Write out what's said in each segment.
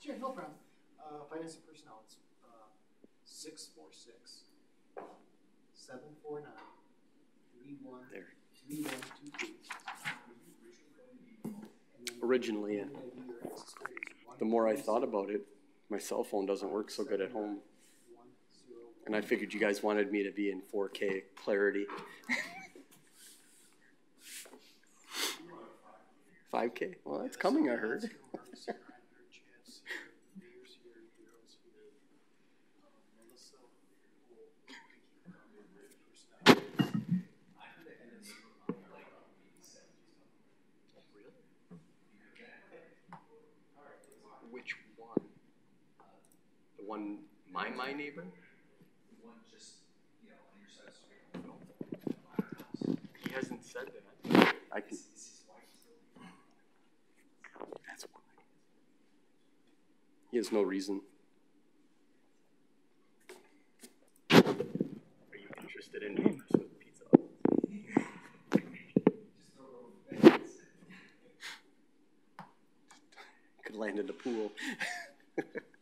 Sure, no problem. Uh, finance and personnel, it's, uh, six four six, seven four nine, three one, There. three one two two. Originally, yeah. the more I thought about it, my cell phone doesn't work so good at home. And I figured you guys wanted me to be in 4K clarity. 5K? Well, that's coming, I heard. Which one? The one, my, my neighbor? He hasn't said that. I can. That's why. He has no reason. Are you interested in doing this with pizza? Could land in the pool.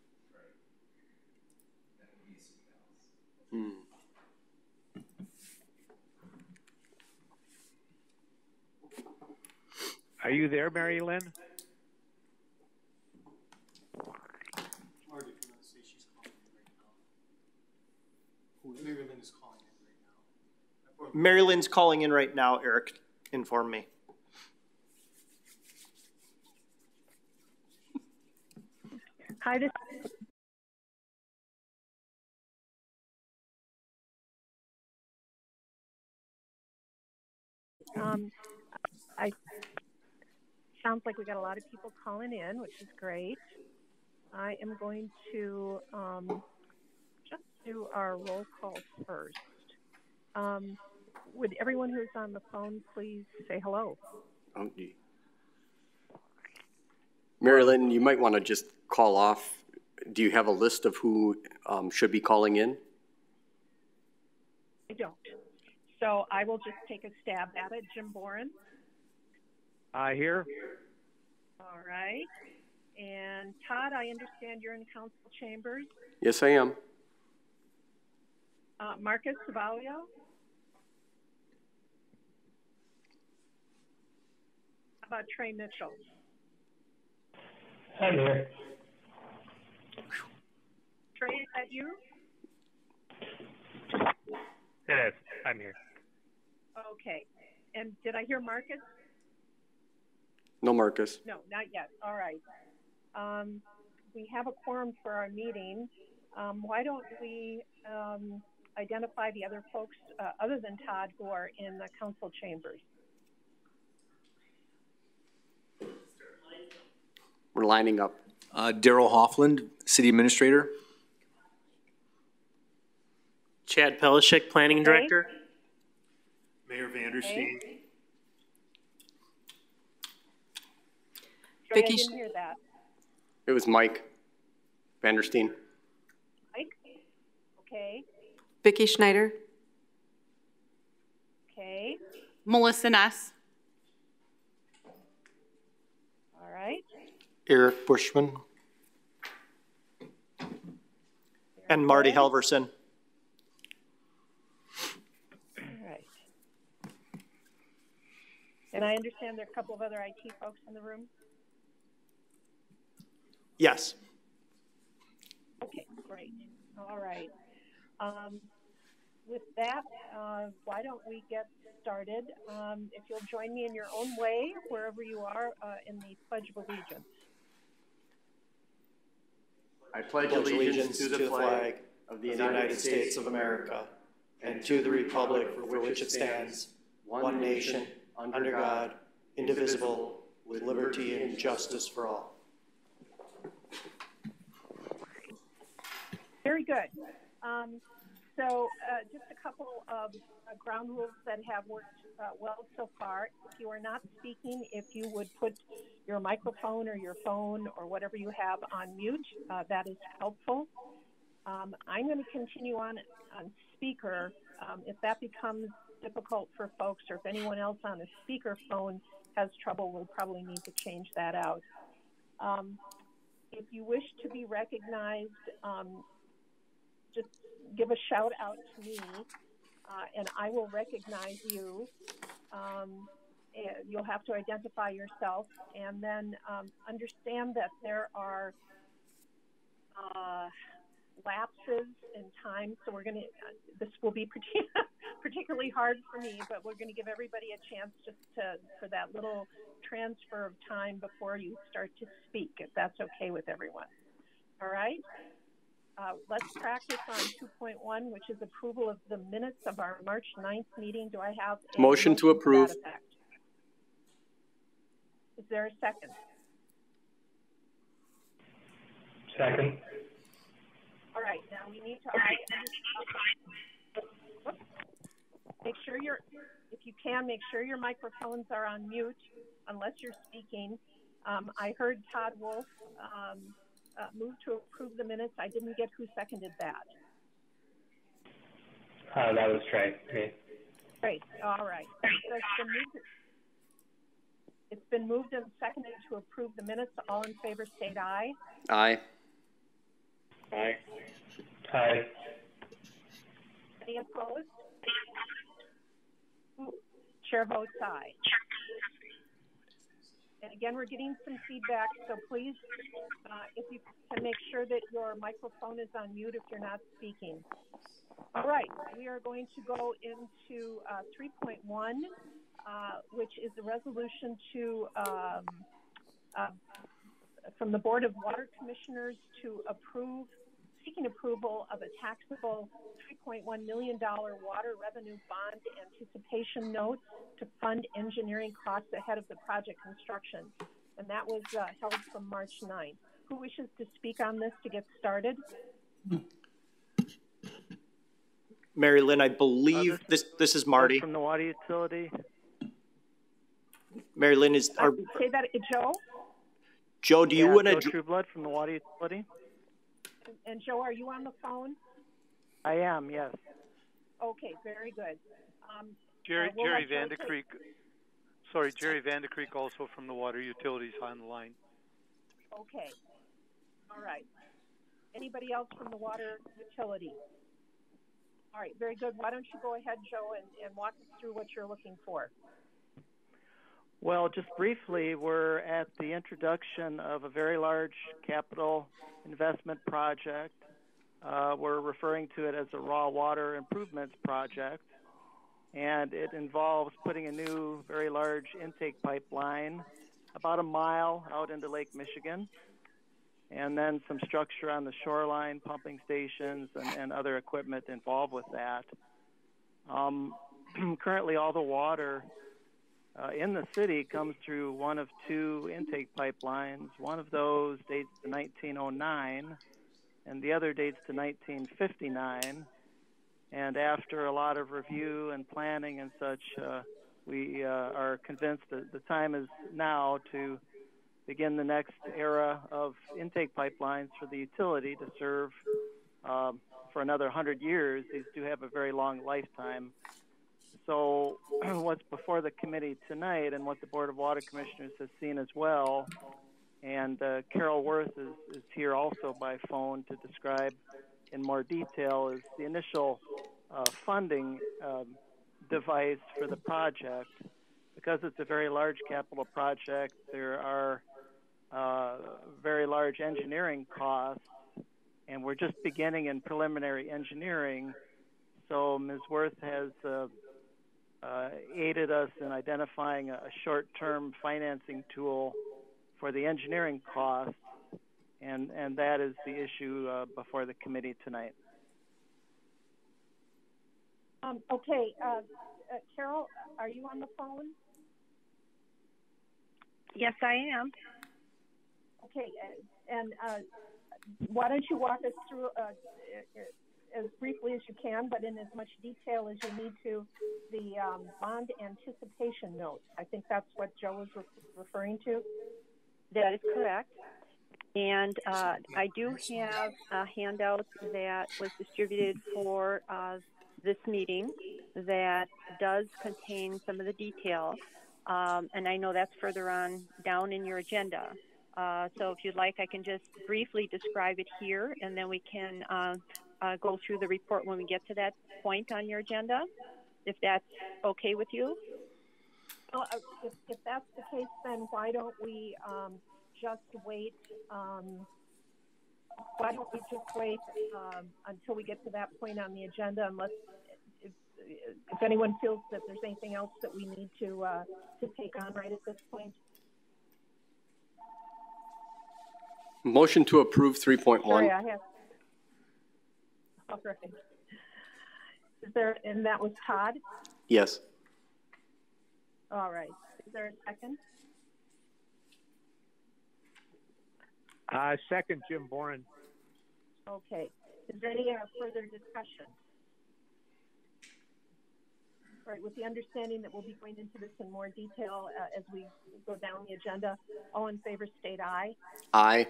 Are you there, Mary Lynn? Marty, if you say she's calling in right now. Mary Lynn is calling in right now. Mary Lynn's calling in right now, Eric informed me. Hi, this um, I sounds like we got a lot of people calling in, which is great. I am going to um, just do our roll call first. Um, would everyone who's on the phone please say hello? Oh. Marilyn, you might want to just call off. Do you have a list of who um, should be calling in? I don't. So I will just take a stab at it. Jim Boren. I hear. All right. And Todd, I understand you're in council chambers. Yes, I am. Uh, Marcus Savalio. How about Trey Mitchell? Hi there. Trey, is that you? It is. I'm here. Okay. And did I hear Marcus? No, Marcus. No, not yet. All right. Um, we have a quorum for our meeting. Um, why don't we um, identify the other folks, uh, other than Todd, who are in the council chambers? We're lining up. Uh, Daryl Hoffland, City Administrator. Chad Pelishek, Planning Director. Mayor Vandersteen. Trey, I Vicky didn't hear that. It was Mike Vandersteen. Mike? Okay, Vicki Schneider, okay, Melissa Ness, all right. Eric Bushman and Marty Halverson. All right. And I understand there are a couple of other IT folks in the room? Yes. Okay, great. All right. Um, with that, uh, why don't we get started? Um, if you'll join me in your own way, wherever you are, uh, in the Pledge of Allegiance. I pledge Pledge allegiance to the flag of the United States of America and to the republic for which it stands, one nation, under God, indivisible, with liberty and justice for all. Very good. Um, so, uh, just a couple of uh, ground rules that have worked uh, well so far. If you are not speaking, if you would put your microphone or your phone or whatever you have on mute, uh, that is helpful. Um, I'm going to continue on on speaker. Um, if that becomes difficult for folks, or if anyone else on a speaker phone has trouble, we'll probably need to change that out. Um, if you wish to be recognized, um, just give a shout out to me, uh, and I will recognize you. Um, you'll have to identify yourself, and then um, understand that there are uh, lapses in time. So we're going to. this will be particularly hard for me, but we're going to give everybody a chance just to for that little transfer of time before you start to speak, if that's okay with everyone. All right. Uh, let's practice on 2.1, which is approval of the minutes of our March 9th meeting. Do I have a motion, motion to approve? To is there a second? Second. All right, now we need to make sure you're, if you can, make sure your microphones are on mute unless you're speaking. Um, I heard Todd Wolf um, uh, move to approve the minutes. I didn't get who seconded that. Uh, that was Trey. Me. Great. All right. So it's, been moved, it's been moved and seconded to approve the minutes. All in favor, state aye. Aye. Aye. Aye. Any opposed? Chair votes aye. And again, we're getting some feedback, so please, uh, if you can make sure that your microphone is on mute if you're not speaking. All right, we are going to go into uh, 3.1, uh, which is a resolution to um, uh, from the Board of Water Commissioners to approve seeking approval of a taxable $3.1 million water revenue bond anticipation note to fund engineering costs ahead of the project construction. And that was uh, held from March 9th. Who wishes to speak on this to get started? Mary Lynn, I believe uh, this, this, this is Marty. From the water utility. Mary Lynn is. Our, say that, Joe? Joe, do you yeah, want to? Joe Trueblood from the water utility. And Joe, are you on the phone? I am, yes. Okay, very good. Um, Jerry, uh, we'll Jerry Vandekreek. Sorry, Jerry Vandekreek also from the water utilities on the line. Okay. All right. Anybody else from the water utility? All right, very good. Why don't you go ahead, Joe, and, and walk us through what you're looking for? Well, just briefly, we're at the introduction of a very large capital investment project. Uh, we're referring to it as a raw water improvements project, and it involves putting a new, very large intake pipeline about a mile out into Lake Michigan, and then some structure on the shoreline, pumping stations, and, and other equipment involved with that. Um, currently, all the water uh, in the city comes through one of two intake pipelines. One of those dates to 1909, and the other dates to 1959. And after a lot of review and planning and such, uh, we uh, are convinced that the time is now to begin the next era of intake pipelines for the utility to serve um, for another 100 years. These do have a very long lifetime so what's before the committee tonight and what the Board of Water Commissioners has seen as well, and uh, Carol Wirth is, is here also by phone to describe in more detail, is the initial uh, funding um, device for the project. Because it's a very large capital project, there are uh, very large engineering costs, and we're just beginning in preliminary engineering. So Ms. Wirth has uh, uh, aided us in identifying a short-term financing tool for the engineering costs, and, and that is the issue uh, before the committee tonight. Um, okay, uh, uh Carol, are you on the phone? Yes, I am. Okay, and uh, why don't you walk us through as briefly as you can, but in as much detail as you need to, the um, bond anticipation note. I think that's what Joe was re- referring to. That is correct. And uh, I do have a handout that was distributed for uh, this meeting that does contain some of the detail. Um, and I know that's further on down in your agenda. Uh, so if you'd like, I can just briefly describe it here, and then we can uh, uh, go through the report when we get to that point on your agenda, if that's okay with you. Well, uh, if, if that's the case, then why don't we um, just wait? Um, why don't we just wait um, until we get to that point on the agenda, unless if, if anyone feels that there's anything else that we need to uh, to take on right at this point. Motion to approve three point one. Sorry, I have. All right. Is there, and that was Todd? Yes. All right. Is there a second? Uh, second, Jim Boren. Okay. Is there any uh, further discussion? All right, with the understanding that we'll be going into this in more detail uh, as we go down the agenda, all in favor state aye. Aye.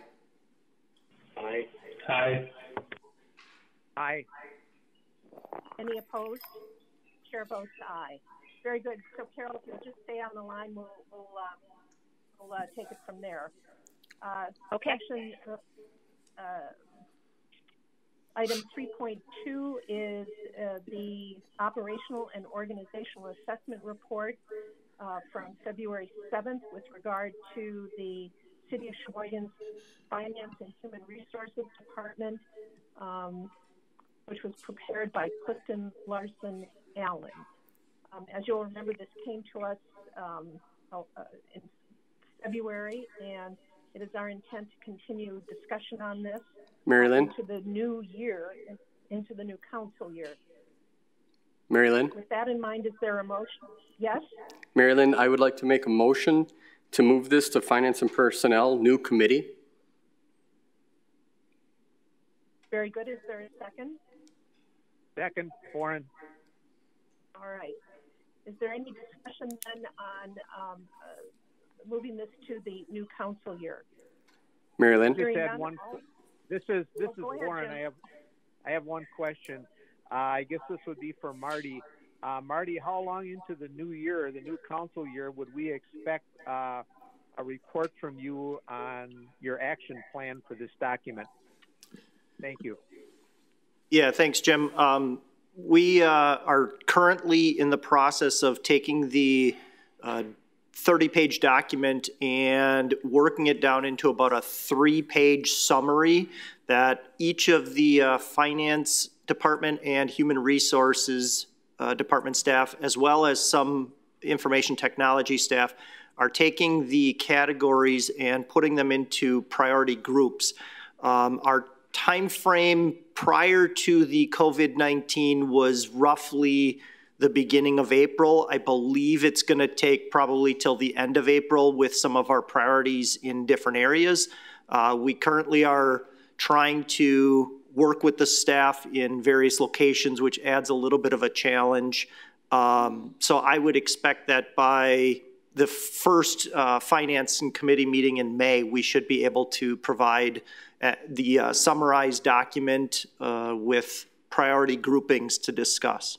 Aye. Aye. Aye. Any opposed? Chair votes aye. Very good. So Carol, if you'll just stay on the line, we'll, we'll, uh, we'll uh, take it from there. Uh, Okay. Section, uh, uh, item 3.2 is uh, the operational and organizational assessment report uh, from February 7th with regard to the City of Sheboygan's Finance and Human Resources Department, um, which was prepared by Clifton Larson Allen. Um, as you'll remember, this came to us um, uh, in February, and it is our intent to continue discussion on this Marilyn? Into the new year, into the new council year. Marilyn? With that in mind, is there a motion? Yes? Marilyn, I would like to make a motion to move this to Finance and Personnel, new committee. Very good. Is there a second? Second, Boren. All right. Is there any discussion then on um, uh, moving this to the new council year? Mary Lynn? Just Hearing had one. This is this Oh, is go ahead, Warren. I have I have one question. Uh, I guess this would be for Marty. Uh, Marty, how long into the new year, the new council year, would we expect uh, a report from you on your action plan for this document? Thank you. Yeah, thanks, Jim. Um, we uh, are currently in the process of taking the uh, 30-page document and working it down into about a three-page summary that each of the uh, finance department and human resources uh, department staff, as well as some information technology staff, are taking the categories and putting them into priority groups. Um, our time frame prior to the COVID-19 was roughly the beginning of April. I believe it's going to take probably till the end of April with some of our priorities in different areas. Uh, we currently are trying to work with the staff in various locations, which adds a little bit of a challenge. Um, so I would expect that by the first uh, finance and committee meeting in May, we should be able to provide the uh, summarized document uh, with priority groupings to discuss.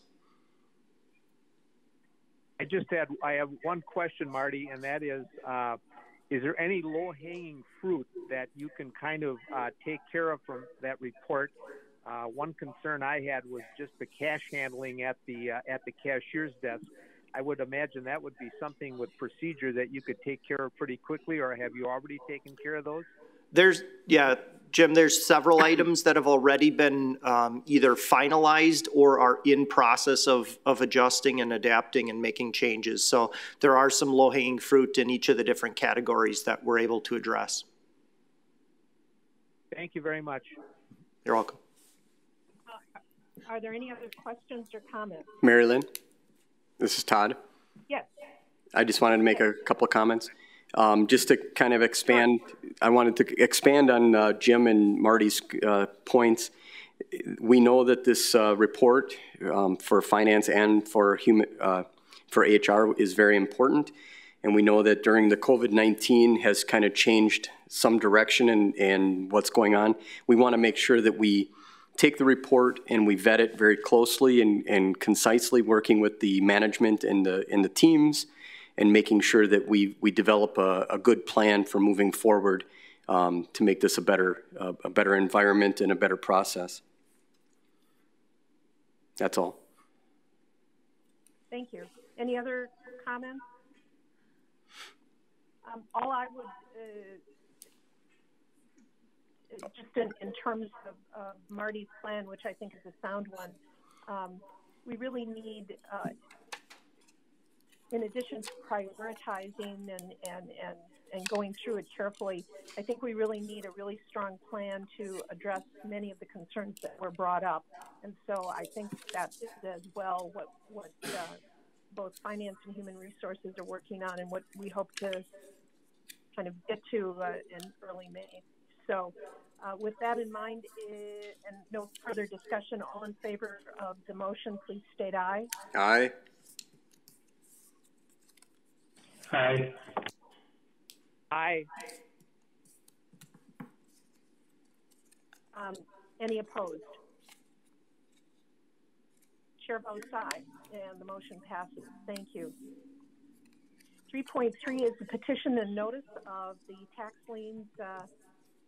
I just had I have one question, Marty, and that is, uh, is there any low-hanging fruit that you can kind of uh, take care of from that report? Uh, one concern I had was just the cash handling at the uh, at the cashier's desk. I would imagine that would be something with procedure that you could take care of pretty quickly, or have you already taken care of those? There's, yeah, Jim, there's several items that have already been um, either finalized or are in process of, of adjusting and adapting and making changes. So there are some low-hanging fruit in each of the different categories that we're able to address. Thank you very much. You're welcome. Are there any other questions or comments? Mary Lynn? This is Todd. Yes. I just wanted to make a couple of comments. Um, just to kind of expand, I wanted to expand on uh, Jim and Marty's uh, points. We know that this uh, report um, for finance and for human uh, for HR is very important, and we know that during the COVID-19 has kind of changed some direction and, and what's going on. We want to make sure that we take the report and we vet it very closely and, and concisely, working with the management and the and the teams and making sure that we, we develop a, a good plan for moving forward um, to make this a better, uh, a better environment and a better process. That's all. Thank you. Any other comments? Um, all I would, uh, just in, in terms of uh, Marty's plan, which I think is a sound one, um, we really need, uh, in addition to prioritizing and, and, and, and going through it carefully, I think we really need a really strong plan to address many of the concerns that were brought up. And so I think that is as well what, what uh, both finance and human resources are working on and what we hope to kind of get to uh, in early May. So uh, with that in mind uh, and no further discussion, all in favor of the motion, please state aye. Aye. Aye. Aye. Um, any opposed? Chair votes aye, and the motion passes. Thank you. 3.3 is the petition and notice of the tax liens uh,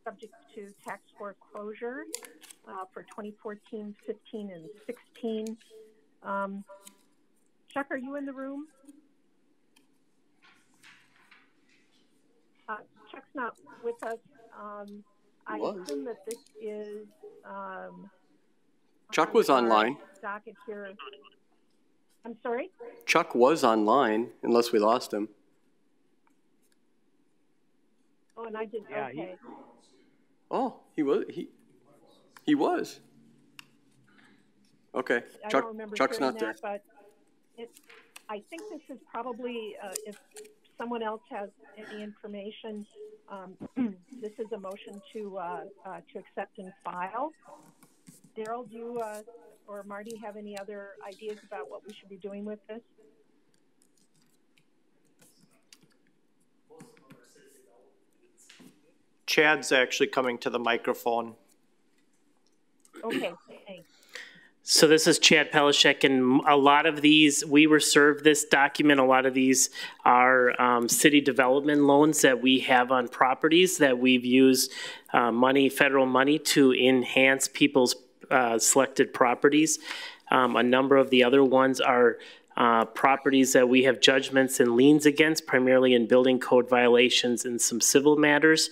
subject to tax foreclosure uh, for 2014, 15, and 16. Um, Chuck, are you in the room? Uh, Chuck's not with us. Um, I What? assume that this is um, Chuck was online. Docket here. I'm sorry? Chuck was online, unless we lost him. Oh, and I did, Yeah, he- okay. Oh, he was, he, he was. Okay, I Chuck, don't remember Chuck's not there. but it, I think this is probably, uh, if someone else has any information, um, this is a motion to, uh, uh, to accept and file. Daryl, do you, uh, or Marty have any other ideas about what we should be doing with this? Chad's actually coming to the microphone. Okay, thanks. So this is Chad Pelishek, and a lot of these, we were served this document, a lot of these are um, city development loans that we have on properties that we've used uh, money, federal money to enhance people's uh, selected properties. Um, A number of the other ones are uh, properties that we have judgments and liens against, primarily in building code violations and some civil matters.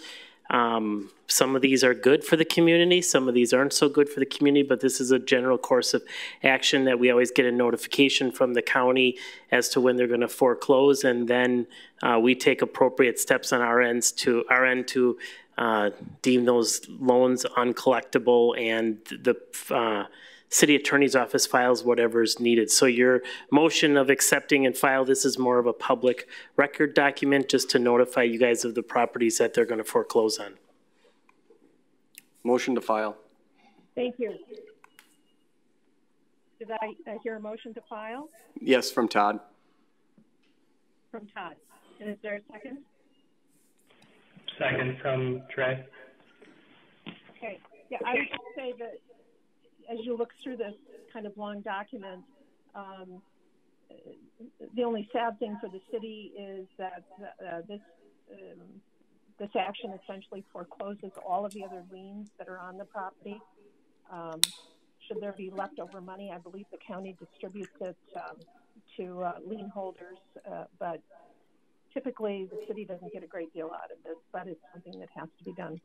Um, some of these are good for the community, some of these aren't so good for the community, but this is a general course of action that we always get a notification from the county as to when they're gonna foreclose, and then, uh, we take appropriate steps on our ends to, our end to, uh, deem those loans uncollectible and the, uh, city attorney's office files whatever is needed. So your motion of accepting and file, this is more of a public record document, just to notify you guys of the properties that they're gonna foreclose on. Motion to file. Thank you. Did I, I hear a motion to file Yes, from Todd. from Todd? And is there a second? Second from Trey. Okay, yeah, I would say that as you look through this kind of long document, um, the only sad thing for the city is that uh, this um, this action essentially forecloses all of the other liens that are on the property. Um, should there be leftover money, I believe the county distributes it um, to uh, lien holders, uh, but typically the city doesn't get a great deal out of this, but it's something that has to be done.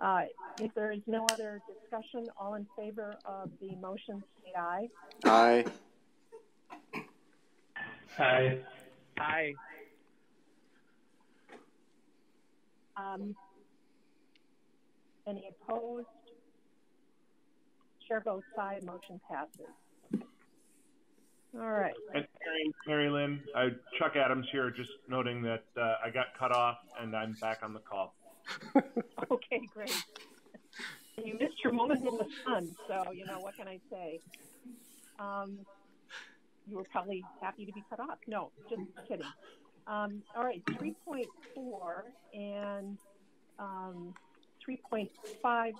Uh, if there is no other discussion, all in favor of the motion, say aye. Aye. Aye. Aye. Um, any opposed? Chair votes aye, motion passes. All right. And Mary, Mary Lynn, uh, Chuck Adams here, just noting that uh, I got cut off and I'm back on the call. Okay, great. You missed your moment in the sun, so you know what can I say? Um, you were probably happy to be cut off. No, just kidding. Um, all right, 3.4 and um, 3.5 uh,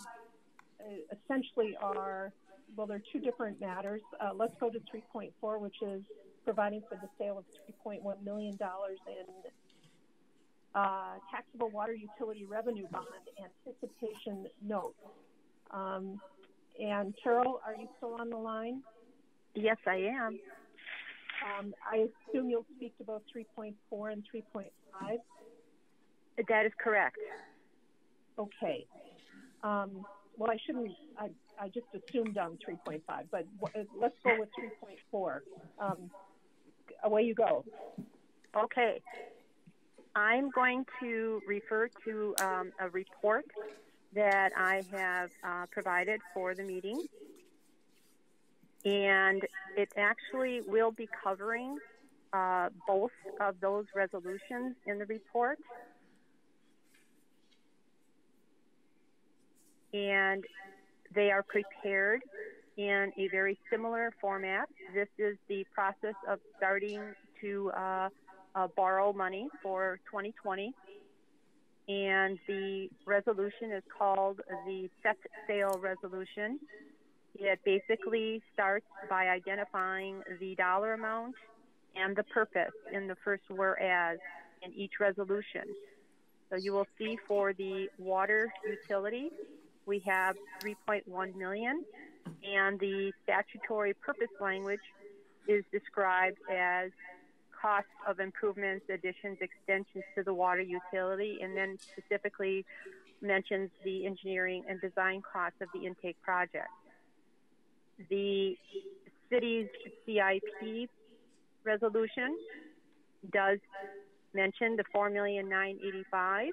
essentially are well, they're two different matters. Uh, let's go to 3.4, which is providing for the sale of $3.1 million in uh, taxable water utility revenue bond anticipation note. Um, and Carol, are you still on the line? Yes, I am. Um, I assume you'll speak to both 3.4 and 3.5. That is correct. Okay. Um, well, I shouldn't. I, I just assumed on 3.5, but let's go with 3.4. Um, away you go. Okay. I'm going to refer to um, a report that I have uh, provided for the meeting. And it actually will be covering uh, both of those resolutions in the report. And they are prepared in a very similar format. This is the process of starting to uh, uh, borrow money for 2020. And the resolution is called the set sale resolution. It basically starts by identifying the dollar amount and the purpose in the first whereas in each resolution. So you will see for the water utility, we have 3.1 million and the statutory purpose language is described as cost of improvements, additions, extensions to the water utility, and then specifically mentions the engineering and design costs of the intake project. The city's CIP resolution does mention the 4,985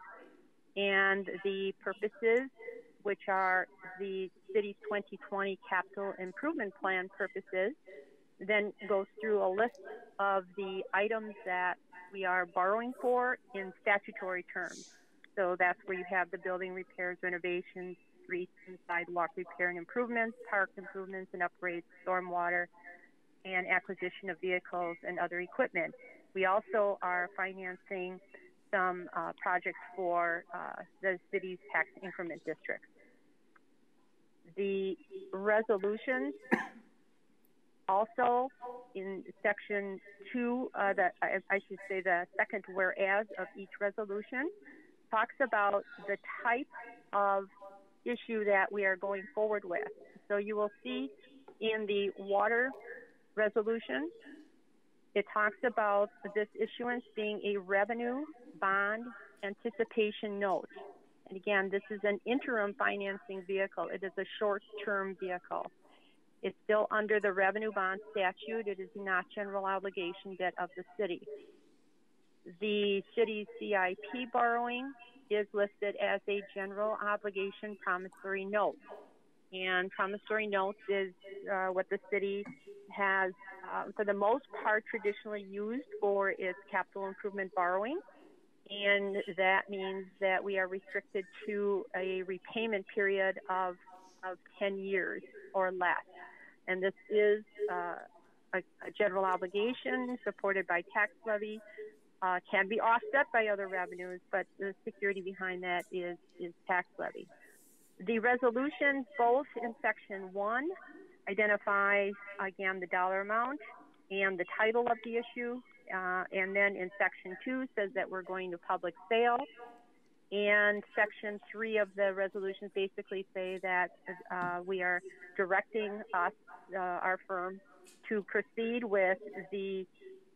and the purposes which are the city's 2020 capital improvement plan purposes then goes through a list of the items that we are borrowing for in statutory terms. So that's where you have the building repairs, renovations, streets and sidewalk repair and improvements, park improvements and upgrades, stormwater, and acquisition of vehicles and other equipment. We also are financing some uh, projects for uh, the city's tax increment districts. The resolutions also in section two, uh, the, I, I should say the second whereas of each resolution, talks about the type of issue that we are going forward with. So you will see in the water resolution, it talks about this issuance being a revenue bond anticipation note. And again, this is an interim financing vehicle. It is a short-term vehicle. It's still under the revenue bond statute. It is not general obligation debt of the city. The city's CIP borrowing is listed as a general obligation promissory note. And promissory notes is uh, what the city has, uh, for the most part, traditionally used for its capital improvement borrowing. And that means that we are restricted to a repayment period of, of 10 years or less. And this is uh, a, a, general obligation supported by tax levy, uh, can be offset by other revenues, but the security behind that is, is tax levy. The resolutions, both in section one, identify again the dollar amount and the title of the issue, uh, and then in section two says that we're going to public sale. And section three of the resolutions basically say that uh, we are directing us, uh, our firm, to proceed with the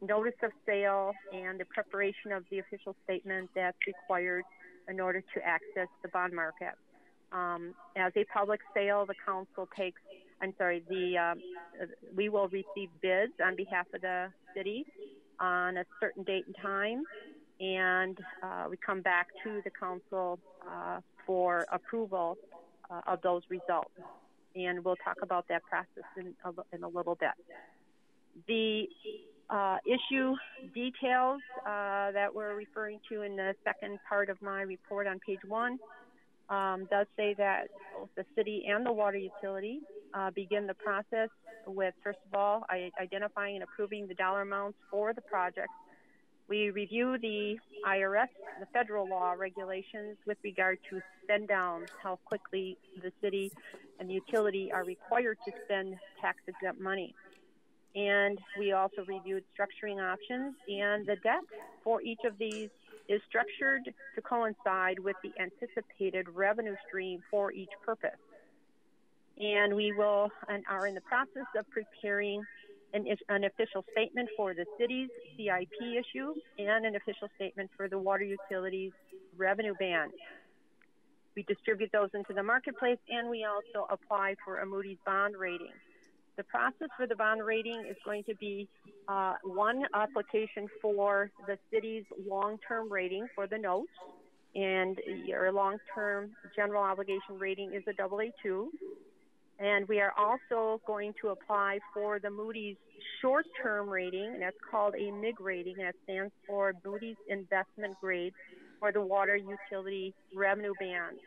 notice of sale and the preparation of the official statement that's required in order to access the bond market. Um, as a public sale, the council takes, I'm sorry, the um, we will receive bids on behalf of the city on a certain date and time, and uh, we come back to the council uh, for approval uh, of those results. And we'll talk about that process in a, in a little bit. The uh, issue details uh, that we're referring to in the second part of my report on page one um, does say that both the city and the water utility uh, begin the process with, first of all, identifying and approving the dollar amounts for the project. We review the IRS, the federal law regulations with regard to spend down, how quickly the city and the utility are required to spend tax exempt money. And we also reviewed structuring options, and the debt for each of these is structured to coincide with the anticipated revenue stream for each purpose. And we will and are in the process of preparing an, an official statement for the city's CIP issue and an official statement for the water utilities revenue BAN. We distribute those into the marketplace and we also apply for a Moody's bond rating. The process for the bond rating is going to be uh, one application for the city's long-term rating for the notes, and your long-term general obligation rating is a AA2. And we are also going to apply for the Moody's short-term rating, and that's called a MIG rating, that stands for Moody's Investment Grade for the water utility revenue BAN.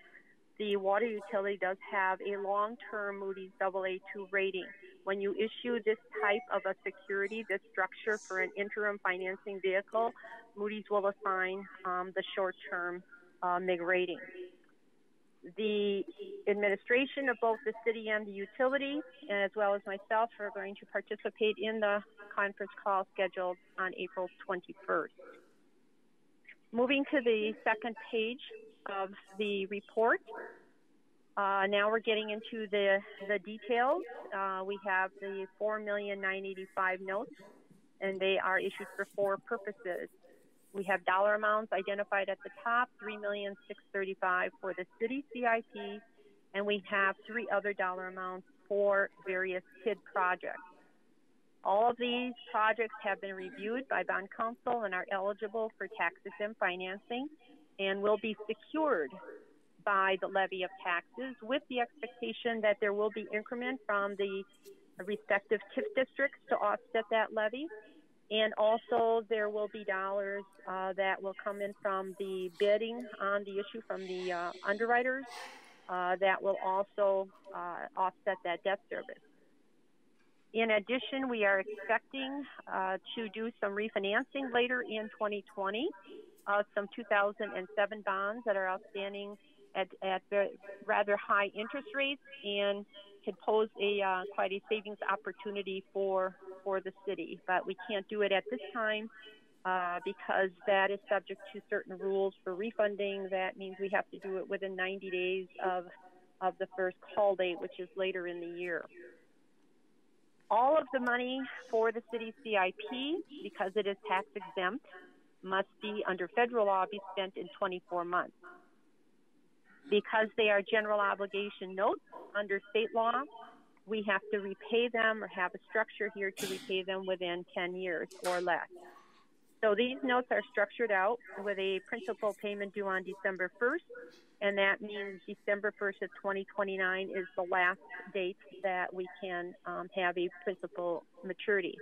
The water utility does have a long-term Moody's AA2 rating. When you issue this type of a security, this structure for an interim financing vehicle, Moody's will assign um, the short-term uh, MIG rating the administration of both the city and the utility, as well as myself, are going to participate in the conference call scheduled on April 21st. Moving to the second page of the report, uh, now we're getting into the, the details. Uh, we have the 4,985 notes, and they are issued for four purposes. We have dollar amounts identified at the top, three million six thirty-five for the city CIP, and we have three other dollar amounts for various TID projects. All of these projects have been reviewed by bond counsel and are eligible for tax exempt financing and will be secured by the levy of taxes with the expectation that there will be increment from the respective TIF districts to offset that levy and also, there will be dollars uh, that will come in from the bidding on the issue from the uh, underwriters uh, that will also uh, offset that debt service. In addition, we are expecting uh, to do some refinancing later in 2020 of some 2007 bonds that are outstanding at, at rather high interest rates and could pose a uh, quite a savings opportunity for for the city. But we can't do it at this time uh, because that is subject to certain rules for refunding. That means we have to do it within 90 days of of the first call date, which is later in the year. All of the money for the city CIP, because it is tax exempt, must be under federal law be spent in 24 months. Because they are general obligation notes under state law, we have to repay them or have a structure here to repay them within 10 years or less. So these notes are structured out with a principal payment due on December 1st, and that means December 1st of 2029 is the last date that we can um, have a principal maturity.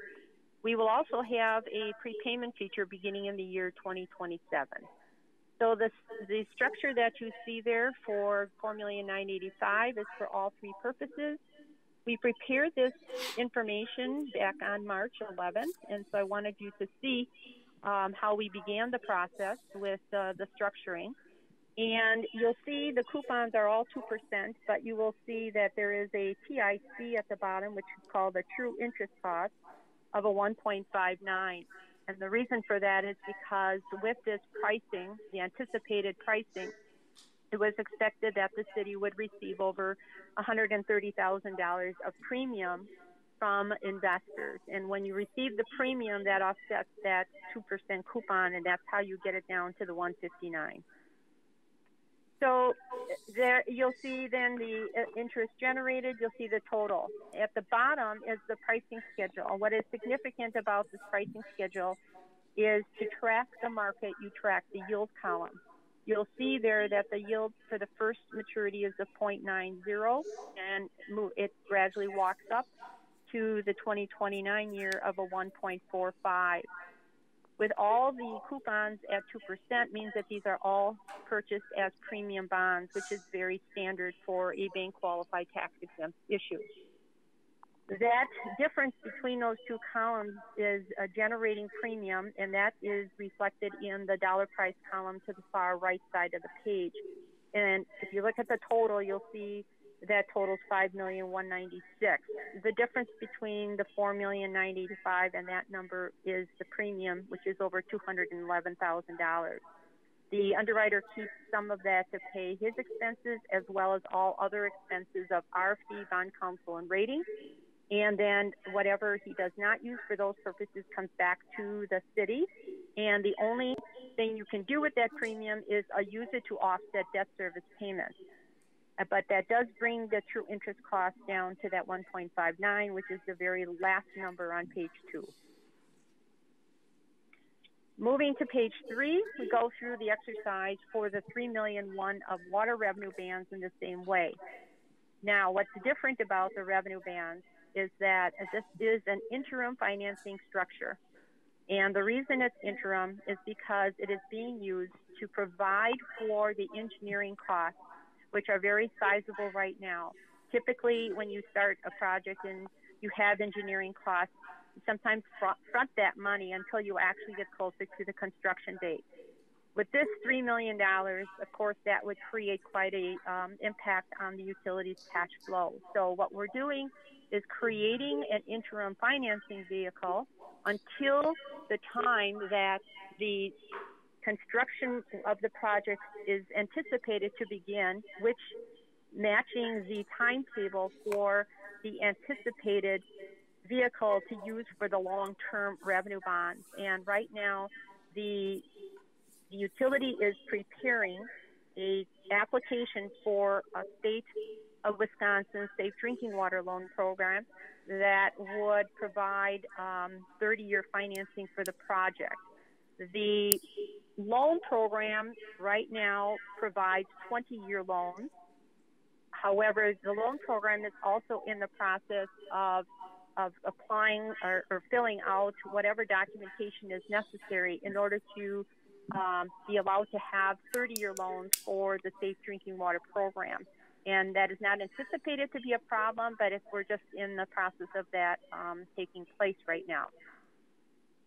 We will also have a prepayment feature beginning in the year 2027. So the, the structure that you see there for Formula 985 is for all three purposes. We prepared this information back on March 11th, and so I wanted you to see um, how we began the process with uh, the structuring. And you'll see the coupons are all 2%, but you will see that there is a TIC at the bottom, which is called the true interest cost of a 1.59. And the reason for that is because with this pricing, the anticipated pricing, it was expected that the city would receive over $130,000 of premium from investors. And when you receive the premium, that offsets that 2% coupon, and that's how you get it down to the 159. So there, you'll see then the uh, interest generated. You'll see the total. At the bottom is the pricing schedule. What is significant about this pricing schedule is to track the market. You track the yield column. You'll see there that the yield for the first maturity is a 0.90, and it gradually walks up to the 2029 year of a 1.45 with all the coupons at 2% means that these are all purchased as premium bonds, which is very standard for a bank qualified tax exempt issue. That difference between those two columns is a generating premium, and that is reflected in the dollar price column to the far right side of the page. And if you look at the total, you'll see that totals five million one ninety six. The difference between the four million nine eighty five and that number is the premium, which is over two hundred and eleven thousand dollars. The underwriter keeps some of that to pay his expenses as well as all other expenses of our fee, bond counsel, and rating. And then whatever he does not use for those purposes comes back to the city. And the only thing you can do with that premium is uh, use it to offset debt service payments. Uh, but that does bring the true interest cost down to that 1.59, which is the very last number on page two. Moving to page three, we go through the exercise for the three million one of water revenue BANs in the same way. Now, what's different about the revenue BANs is that this is an interim financing structure. And the reason it's interim is because it is being used to provide for the engineering costs, which are very sizable right now. Typically, when you start a project and you have engineering costs, sometimes front, that money until you actually get closer to the construction date. With this $3 million, of course, that would create quite a um, impact on the utilities cash flow. So what we're doing is creating an interim financing vehicle until the time that the construction of the project is anticipated to begin, which matching the timetable for the anticipated vehicle to use for the long-term revenue bonds. And right now, the, the utility is preparing a application for a state of Wisconsin safe drinking water loan program that would provide 30-year um, financing for the project. The loan program right now provides 20-year loans. However, the loan program is also in the process of of applying or, or filling out whatever documentation is necessary in order to um, be allowed to have 30-year loans for the safe drinking water program. And that is not anticipated to be a problem, but if we're just in the process of that um, taking place right now.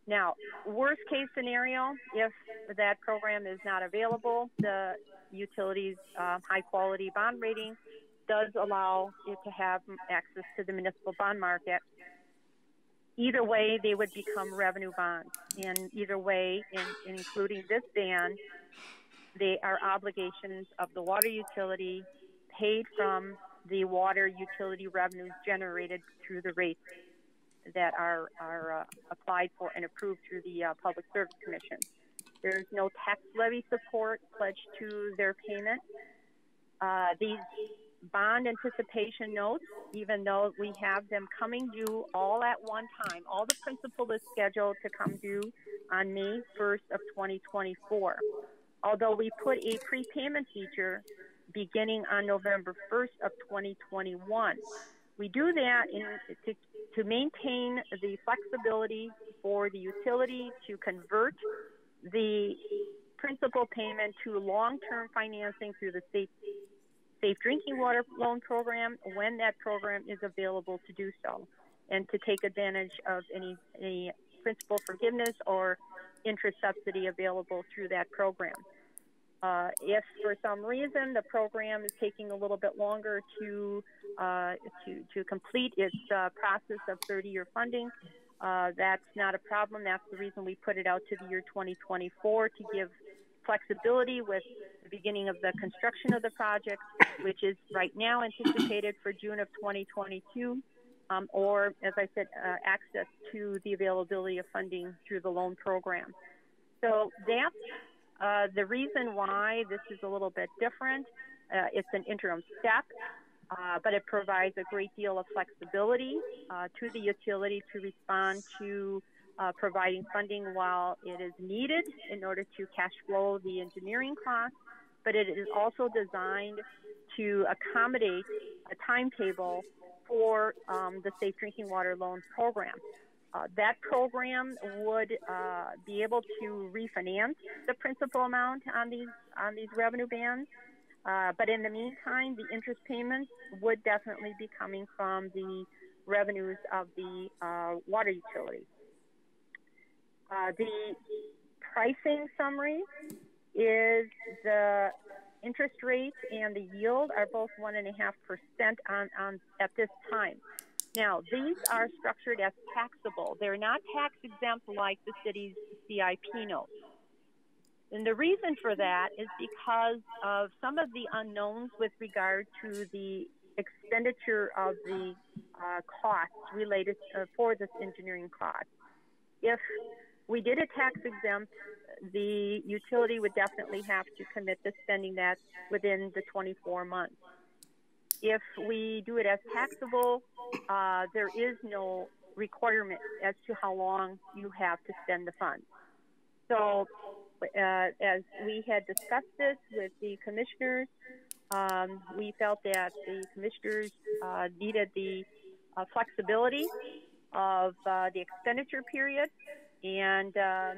Now, worst case scenario, if that program is not available, the utilities uh, high quality bond rating does allow it to have access to the municipal bond market. Either way, they would become revenue bonds. And either way, in, in including this ban, they are obligations of the water utility paid from the water utility revenues generated through the rates that are, are uh, applied for and approved through the uh, Public Service Commission. There's no tax levy support pledged to their payment. Uh, these bond anticipation notes, even though we have them coming due all at one time. All the principal is scheduled to come due on May 1st of 2024. Although we put a prepayment feature beginning on November 1st of 2021. We do that in, to, to maintain the flexibility for the utility to convert the principal payment to long-term financing through the safe drinking water loan program when that program is available to do so and to take advantage of any, any principal forgiveness or interest subsidy available through that program. Uh, if for some reason the program is taking a little bit longer to uh, to, to complete its uh, process of 30-year funding, uh, that's not a problem. That's the reason we put it out to the year 2024 to give flexibility with the beginning of the construction of the project, which is right now anticipated for June of 2022, um, or, as I said, uh, access to the availability of funding through the loan program. So that's uh, the reason why this is a little bit different. Uh, it's an interim step, uh, but it provides a great deal of flexibility uh, to the utility to respond to uh, providing funding while it is needed in order to cash flow the engineering costs, but it is also designed to accommodate a timetable for um, the Safe Drinking Water Loan Program. Uh, that program would uh, be able to refinance the principal amount on these on these revenue BANs, uh, but in the meantime, the interest payments would definitely be coming from the revenues of the uh, water utility. Uh, the pricing summary is the interest rate and the yield are both one and a half percent on, on at this time. Now, these are structured as taxable. They're not tax exempt like the city's CIP notes. And the reason for that is because of some of the unknowns with regard to the expenditure of the uh, costs related uh, for this engineering cost. If we did a tax exempt, the utility would definitely have to commit to spending that within the 24 months. If we do it as taxable, uh, there is no requirement as to how long you have to spend the funds. So, uh, as we had discussed this with the commissioners, um, we felt that the commissioners uh, needed the uh, flexibility of uh, the expenditure period, and uh,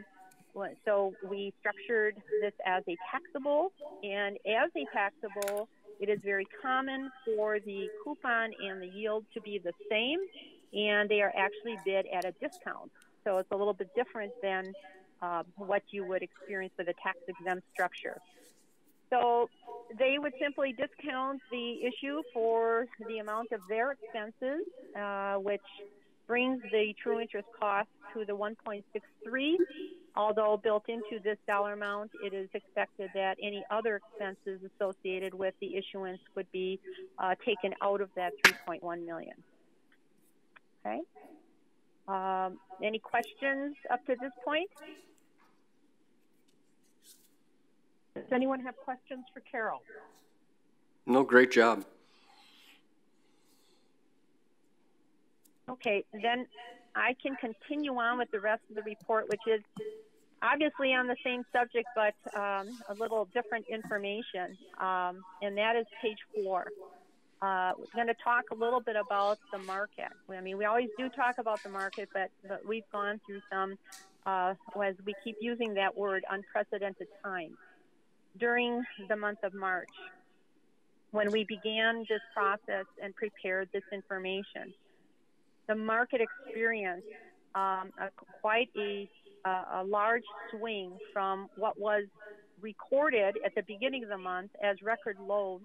so we structured this as a taxable. And as a taxable, it is very common for the coupon and the yield to be the same, and they are actually bid at a discount. So it's a little bit different than uh, what you would experience with a tax exempt structure. So they would simply discount the issue for the amount of their expenses, uh, which brings the true interest cost to the 1.63. Although built into this dollar amount, it is expected that any other expenses associated with the issuance would be uh, taken out of that 3.1 million. Okay. Um, any questions up to this point? Does anyone have questions for Carol? No, great job. Okay, then I can continue on with the rest of the report, which is obviously on the same subject, but um, a little different information, um, and that is page four. Uh, we're going to talk a little bit about the market. I mean, we always do talk about the market, but, but we've gone through some, uh, as we keep using that word, unprecedented times during the month of March when we began this process and prepared this information. The market experienced um, a, quite a, a large swing from what was recorded at the beginning of the month as record lows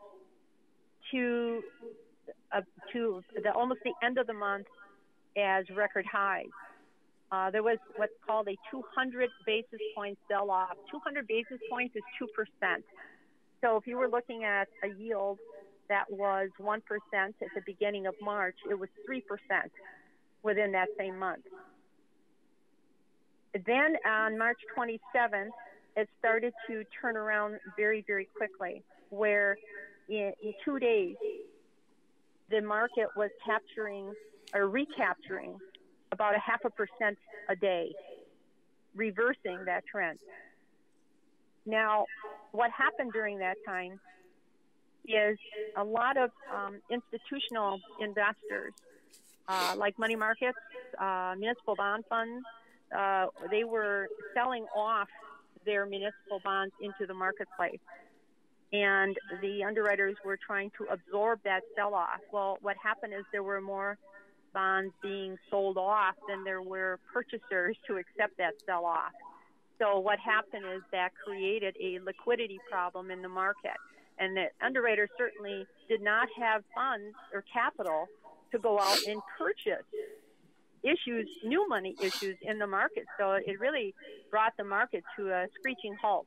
to uh, to the, almost the end of the month as record highs. Uh, there was what's called a 200 basis point sell off. 200 basis points is 2%. So if you were looking at a yield that was 1% at the beginning of March, it was 3% within that same month. Then on March 27th, it started to turn around very, very quickly, where in, in two days, the market was capturing or recapturing about a half a percent a day, reversing that trend. Now, what happened during that time is a lot of um, institutional investors, uh, like money markets, uh, municipal bond funds, uh, they were selling off their municipal bonds into the marketplace. And the underwriters were trying to absorb that sell off. Well, what happened is there were more bonds being sold off than there were purchasers to accept that sell off. So what happened is that created a liquidity problem in the market. And that underwriters certainly did not have funds or capital to go out and purchase issues, new money issues in the market. So it really brought the market to a screeching halt.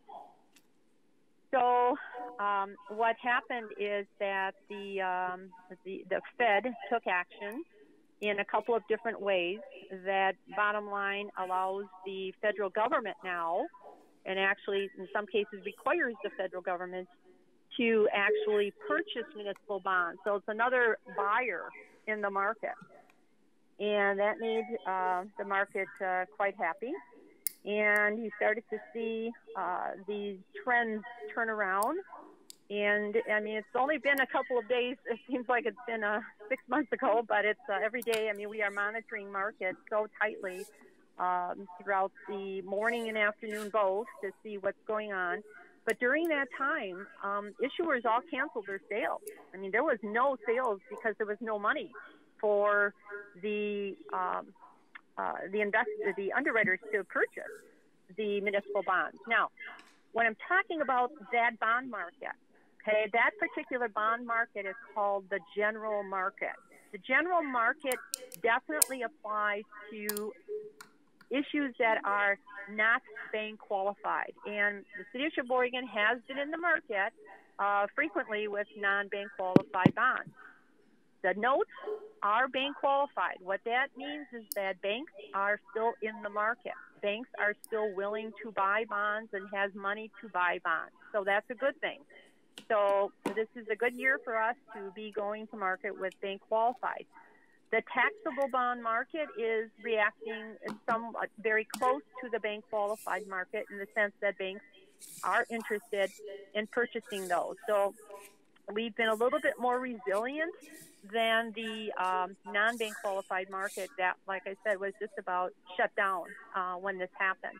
So um, what happened is that the, um, the the Fed took action in a couple of different ways. That bottom line allows the federal government now, and actually in some cases requires the federal government to actually purchase municipal bonds. So it's another buyer in the market. And that made uh, the market uh, quite happy. And you started to see uh, these trends turn around and I mean, it's only been a couple of days. It seems like it's been uh, six months ago, but it's uh, every day. I mean, we are monitoring markets so tightly um, throughout the morning and afternoon both to see what's going on. But during that time, um, issuers all canceled their sales. I mean, there was no sales because there was no money for the um, uh, the invest the underwriters to purchase the municipal bonds. Now, when I'm talking about that bond market, Okay, that particular bond market is called the general market. The general market definitely applies to issues that are not bank qualified. And the city of Sheboygan has been in the market uh, frequently with non bank qualified bonds. The notes are bank qualified. What that means is that banks are still in the market. Banks are still willing to buy bonds and has money to buy bonds. So that's a good thing. So this is a good year for us to be going to market with bank qualified. The taxable bond market is reacting some very close to the bank qualified market in the sense that banks are interested in purchasing those. So we've been a little bit more resilient than the um, non-bank qualified market that, like I said, was just about shut down uh, when this happened.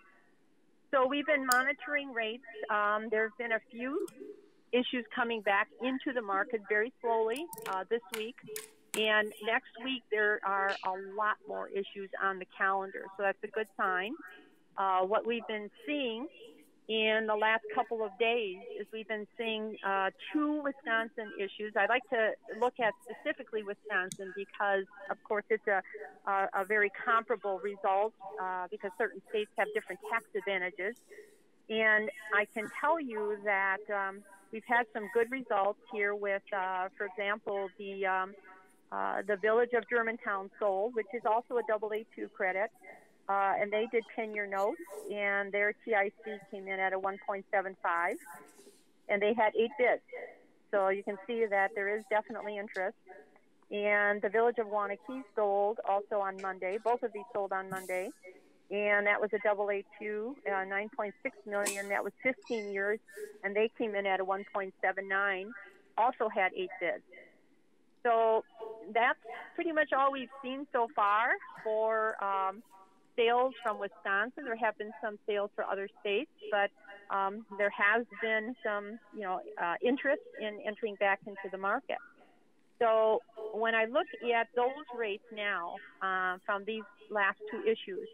So we've been monitoring rates. Um, there have been a few issues coming back into the market very slowly uh, this week. And next week, there are a lot more issues on the calendar. So that's a good sign. Uh, what we've been seeing in the last couple of days is we've been seeing uh, two Wisconsin issues. I'd like to look at specifically Wisconsin because, of course, it's a, a, a very comparable result uh, because certain states have different tax advantages. And I can tell you that um, we've had some good results here with, uh, for example, the um, uh, the Village of Germantown sold, which is also a double A2 credit uh, and they did 10 year notes, and their TIC came in at a 1.75, and they had eight bids. So you can see that there is definitely interest. And the village of Waunakee sold also on Monday. Both of these sold on Monday. And that was a double A2, uh, 9.6 million. That was 15 years, and they came in at a 1.79. Also had eight bids. So that's pretty much all we've seen so far for um, sales from Wisconsin. There have been some sales for other states, but um, there has been some, you know, uh, interest in entering back into the market. So when I look at those rates now uh, from these last two issues,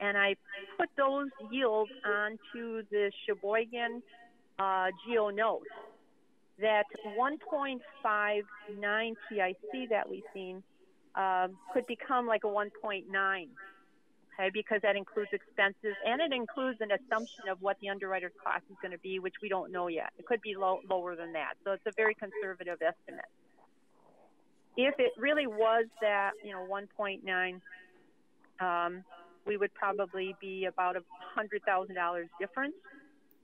and I put those yields onto the Sheboygan uh, GO note, that 1.59 TIC that we've seen uh, could become like a 1.9 okay, because that includes expenses and it includes an assumption of what the underwriter's cost is going to be, which we don't know yet. It could be low, lower than that. So it's a very conservative estimate. If it really was that, you know, 1.9, um, we would probably be about a $100,000 difference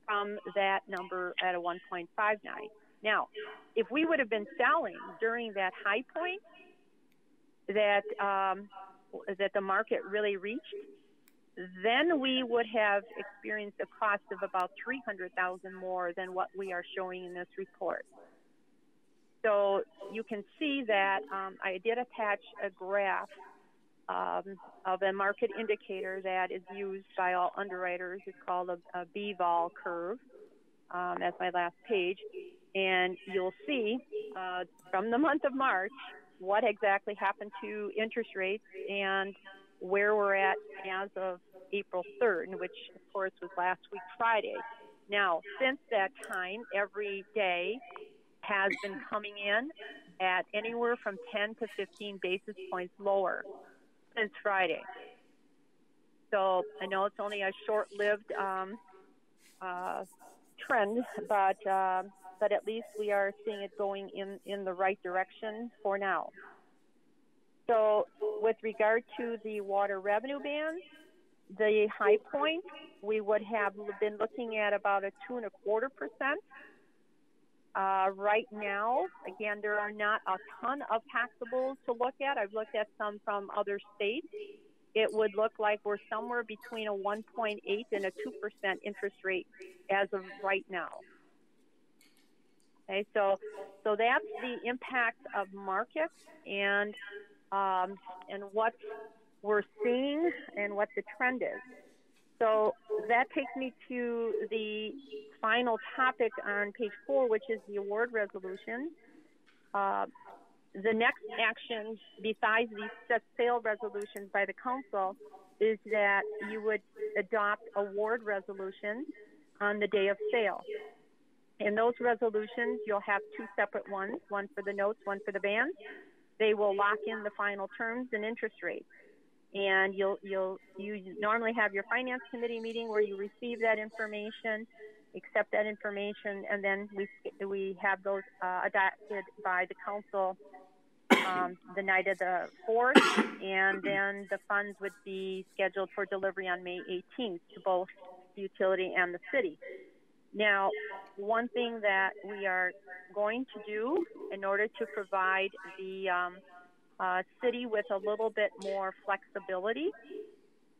from that number at a 1.59. Now, if we would have been selling during that high point, that um, that the market really reached, then we would have experienced a cost of about 300,000 more than what we are showing in this report. So you can see that um, I did attach a graph um, of a market indicator that is used by all underwriters. It's called a, a curve. Um, that's my last page. And you'll see uh, from the month of March what exactly happened to interest rates and where we're at as of April 3rd, which of course was last week Friday. Now, since that time, every day has been coming in at anywhere from 10 to 15 basis points lower since Friday. So I know it's only a short-lived um, uh, trend, but uh, but at least we are seeing it going in, in the right direction for now. So, with regard to the water revenue BANs, the high point, we would have been looking at about a two and a quarter percent. Uh, right now, again, there are not a ton of taxables to look at. I've looked at some from other states. It would look like we're somewhere between a 1.8 and a 2% interest rate as of right now. Okay, so so that's the impact of markets and um, and what we're seeing and what the trend is. So that takes me to the final topic on page four, which is the award resolution. Uh, the next action, besides these sale resolutions by the council, is that you would adopt award resolutions on the day of sale. In those resolutions, you'll have two separate ones, one for the notes, one for the BANs. They will lock in the final terms and interest rates. And you'll, you'll, you normally have your finance committee meeting where you receive that information, accept that information, and then we, we have those uh, adopted by the council um, the night of the 4th, and then the funds would be scheduled for delivery on May 18th to both the utility and the city. Now, one thing that we are going to do in order to provide the um, uh, city with a little bit more flexibility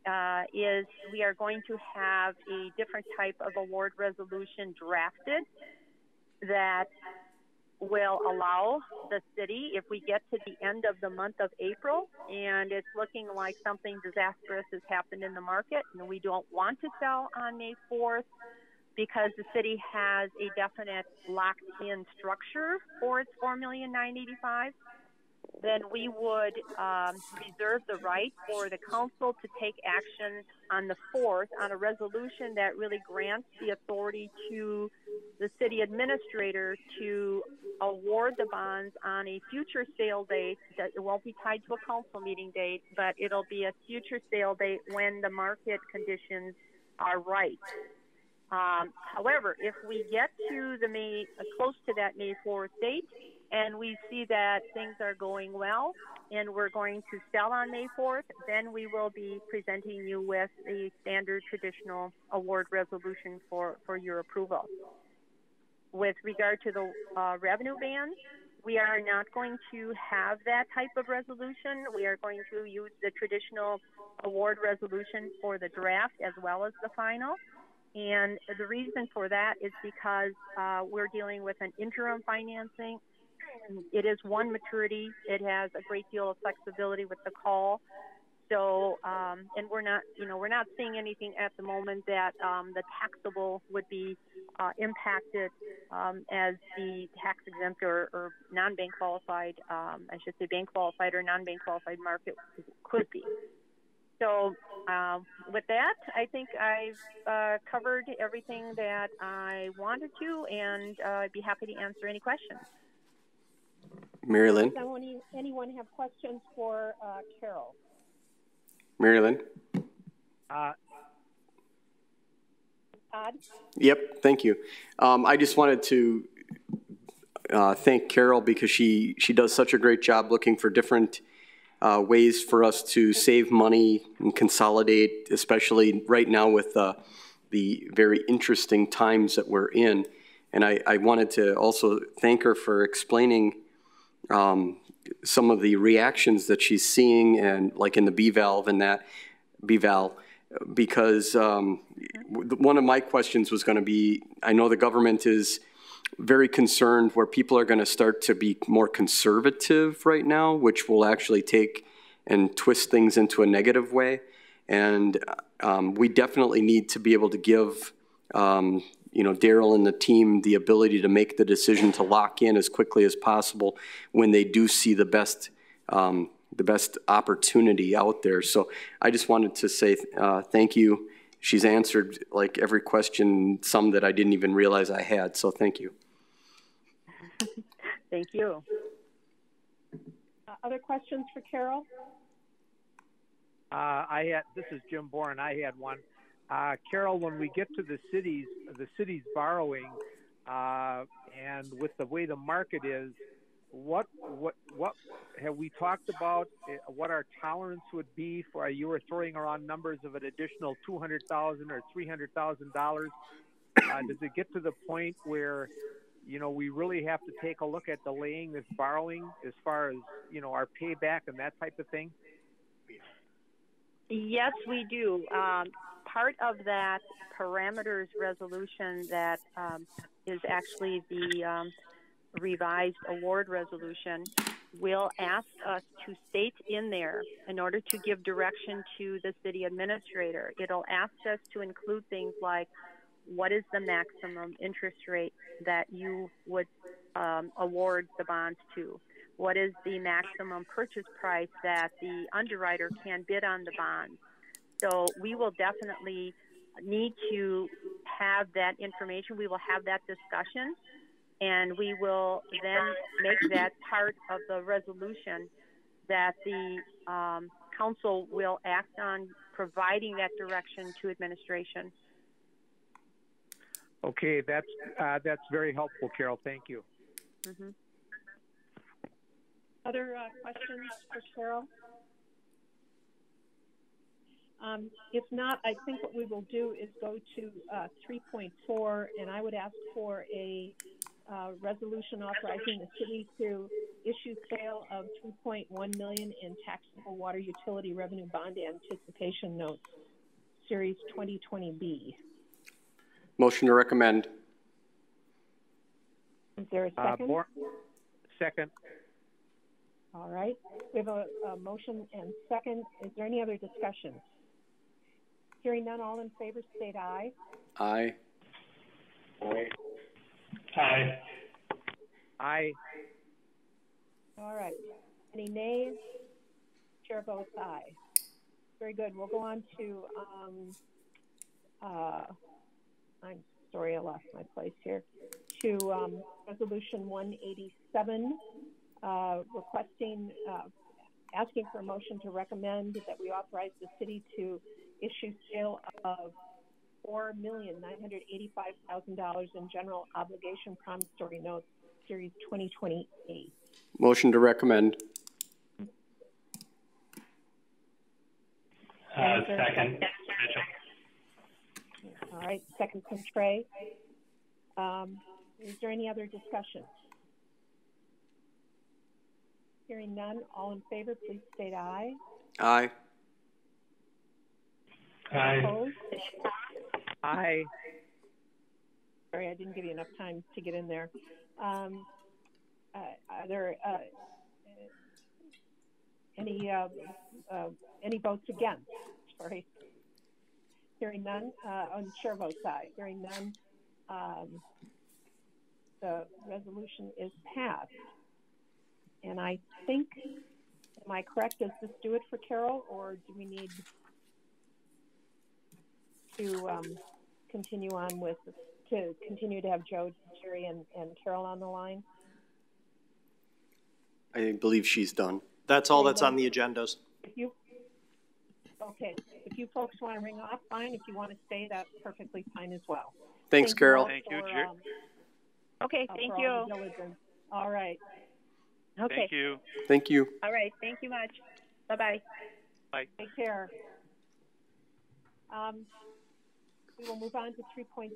uh, is we are going to have a different type of award resolution drafted that will allow the city, if we get to the end of the month of April and it's looking like something disastrous has happened in the market and we don't want to sell on May 4th because the city has a definite locked in structure for its 4,985, then we would um, reserve the right for the council to take action on the 4th on a resolution that really grants the authority to the city administrator to award the bonds on a future sale date that it won't be tied to a council meeting date, but it'll be a future sale date when the market conditions are right. Um, however, if we get to the May, uh, close to that May 4th date, and we see that things are going well, and we're going to sell on May 4th, then we will be presenting you with a standard traditional award resolution for, for your approval. With regard to the uh, revenue BAN, we are not going to have that type of resolution. We are going to use the traditional award resolution for the draft as well as the final. And the reason for that is because uh, we're dealing with an interim financing. It is one maturity. It has a great deal of flexibility with the call. So, um, and we're not, you know, we're not seeing anything at the moment that um, the taxable would be uh, impacted um, as the tax exempt or, or non-bank qualified, um, I should say bank qualified or non-bank qualified market could be. So, um, with that, I think I've uh, covered everything that I wanted to, and uh, I'd be happy to answer any questions. Mary Lynn? Does anyone have questions for uh, Carol? Mary Lynn? Uh, Todd? Yep, thank you. Um, I just wanted to uh, thank Carol because she, she does such a great job looking for different uh, ways for us to save money and consolidate, especially right now with uh, the very interesting times that we're in. And I, I wanted to also thank her for explaining um, some of the reactions that she's seeing and like in the B valve and that B valve because um, one of my questions was going to be I know the government is very concerned where people are going to start to be more conservative right now, which will actually take and twist things into a negative way. And um, we definitely need to be able to give, um, you know, Daryl and the team the ability to make the decision to lock in as quickly as possible when they do see the best, um, the best opportunity out there. So I just wanted to say uh, thank you. She's answered like every question, some that I didn't even realize I had. So thank you. Thank you. Uh, other questions for Carol? Uh, I had this is Jim Bourne. I had one. Uh, Carol, when we get to the cities, the city's borrowing, uh, and with the way the market is, what what what have we talked about? Uh, what our tolerance would be for? You were throwing around numbers of an additional two hundred thousand or three hundred thousand dollars. Uh, does it get to the point where you know, we really have to take a look at delaying this borrowing as far as, you know, our payback and that type of thing? Yes, we do. Um, part of that parameters resolution that um, is actually the um, revised award resolution will ask us to state in there in order to give direction to the city administrator. It'll ask us to include things like what is the maximum interest rate that you would um, award the bonds to? What is the maximum purchase price that the underwriter can bid on the bonds? So we will definitely need to have that information. We will have that discussion and we will then make that part of the resolution that the um, council will act on providing that direction to administration. Okay, that's uh, that's very helpful, Carol. Thank you. Mm-hmm. Other uh, questions for Carol? Um, if not, I think what we will do is go to uh, 3.4, and I would ask for a resolution authorizing the city to issue sale of 2.1 million in taxable water utility revenue bond anticipation notes, Series 2020B. Motion to recommend. Is there a Uh, second? Second. All right. We have a, a motion and second. Is there any other discussion? Hearing none, all in favor state aye. Aye. Aye. Aye. Aye. All right. Any nays? Chair votes aye. Very good. We'll go on to, um, uh, I'm sorry, I lost my place here, to um, Resolution 187, uh, requesting, uh, asking for a motion to recommend that we authorize the city to issue sale of $4,985,000 in general obligation promissory notes, Series 2028. Motion to recommend. Uh, Is there second. All right, second from Trey. Um, is there any other discussion? Hearing none, all in favor, please state aye. Aye. Aye. Opposed? Aye. Sorry, I didn't give you enough time to get in there. Um, uh, are there uh, any uh, uh, any votes against? Sorry. Hearing none, uh, on chair votes aye. Hearing none, um, the resolution is passed. And I think, am I correct? Does this do it for Carol, or do we need to um, continue on with to continue to have Joe, Jerry, and, and Carol on the line? I believe she's done. That's all that's on the agendas. If you okay, if you folks want to ring off, fine. If you want to stay, that's perfectly fine as well. Thanks, Thank Carol. all Thank you, for, Jer- um, Okay, uh, thank you. all. All right. Okay, Thank you. Thank you. all right, thank you much. Bye Bye-bye. Take care. Um, we will move on to 3.6,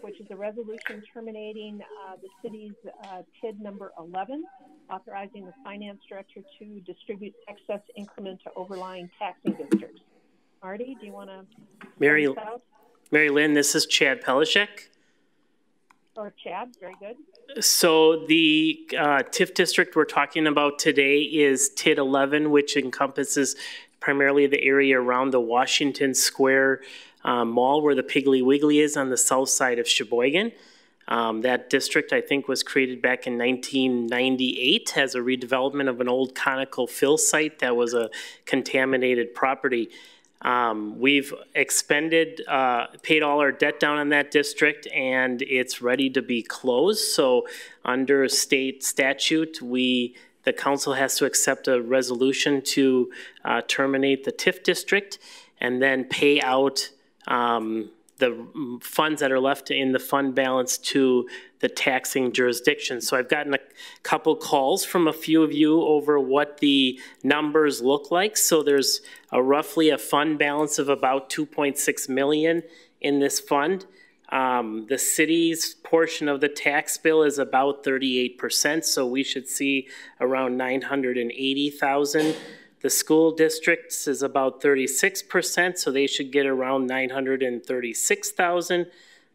which is a resolution terminating uh, the city's uh, TID number 11, authorizing the finance director to distribute excess increment to overlying taxing districts. Marty, do you want to Mary. Mary Lynn, this is Chad Pelishek. Or Chad, very good. So the uh, TIF district we're talking about today is TID 11, which encompasses primarily the area around the Washington Square uh, Mall where the Piggly Wiggly is on the south side of Sheboygan. Um, that district, I think, was created back in 1998 as a redevelopment of an old conical fill site that was a contaminated property. Um, we've expended, uh, paid all our debt down on that district, and it's ready to be closed. So, under state statute, we the council has to accept a resolution to uh, terminate the TIF district, and then pay out um, the funds that are left in the fund balance to the taxing jurisdiction. So I've gotten a couple calls from a few of you over what the numbers look like. So there's a roughly a fund balance of about 2.6 million in this fund. Um, the city's portion of the tax bill is about 38%, so we should see around 980,000. The school districts is about 36%, so they should get around 936,000.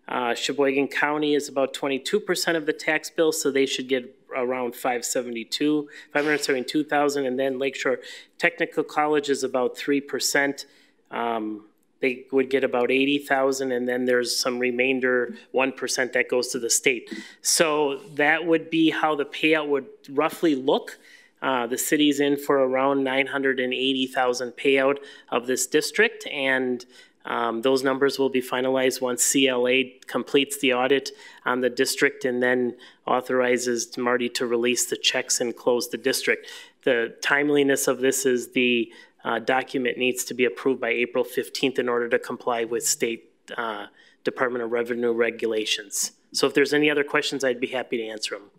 Uh, Sheboygan County is about 22% of the tax bill, so they should get around 572, 572,000. And then Lakeshore Technical College is about 3%. Um, they would get about 80,000 and then there's some remainder 1% that goes to the state. So that would be how the payout would roughly look. Uh, the city's in for around 980,000 payout of this district and Um, those numbers will be finalized once CLA completes the audit on the district and then authorizes Marty to release the checks and close the district. The timeliness of this is the uh, document needs to be approved by April 15th in order to comply with state uh, Department of Revenue regulations. So if there's any other questions, I'd be happy to answer them.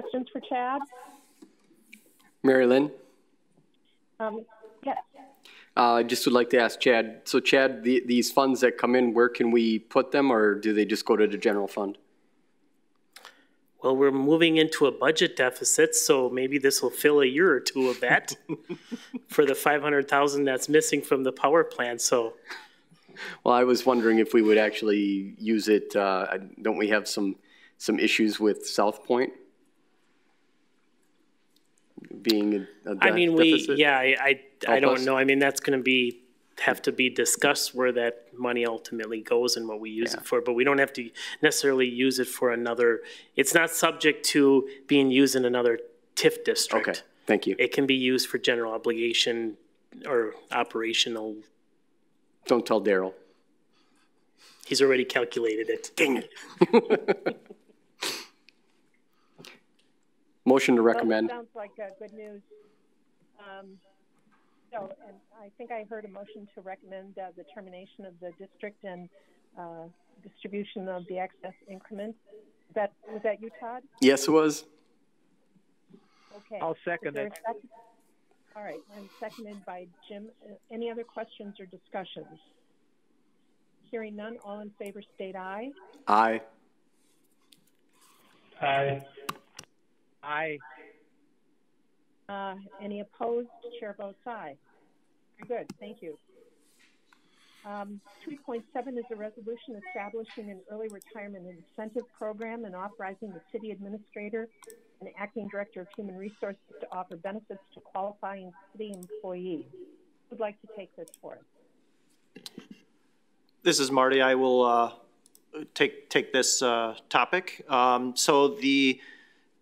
Questions for Chad? Mary Lynn? Um, yes. Uh, I just would like to ask Chad, so Chad, the, these funds that come in, where can we put them or do they just go to the general fund? Well, we're moving into a budget deficit, so maybe this will fill a year or two of that for the 500,000 that's missing from the power plant, so. Well, I was wondering if we would actually use it, uh, don't we have some, some issues with South Point? Being a, a I mean, we, deficit? yeah, I, I, I Help don't us. know, I mean, that's gonna be, have to be discussed where that money ultimately goes and what we use it for, but we don't have to necessarily use it for another, it's not subject to being used in another TIF district. Okay, thank you. It can be used for general obligation or operational, Don't tell Daryl. he's already calculated it. Dang it. Motion to Well, recommend. Sounds like uh, good news. Um, So, and I think I heard a motion to recommend uh, the termination of the district and uh, distribution of the excess increment. That, was that you, Todd? Yes, it was. Okay. I'll second it. second? All right, and seconded by Jim. Uh, Any other questions or discussions? Hearing none, all in favor state aye. Aye. Aye. Aye. Uh, Any opposed? Chair votes aye. Very good, thank you. Um, 3.7 is a resolution establishing an early retirement incentive program and authorizing the city administrator and acting director of human resources to offer benefits to qualifying city employees. Who'd like to take this for us? This is Marty. I will uh, take, take this uh, topic. Um, So the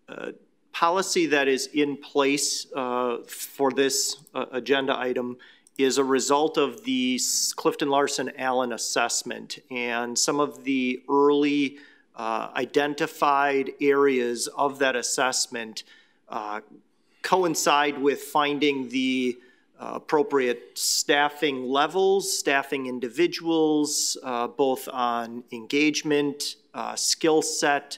uh, policy that is in place uh, for this uh, agenda item is a result of the Clifton Larson Allen assessment and some of the early uh, identified areas of that assessment uh, coincide with finding the uh, appropriate staffing levels, staffing individuals, uh, both on engagement, skill set,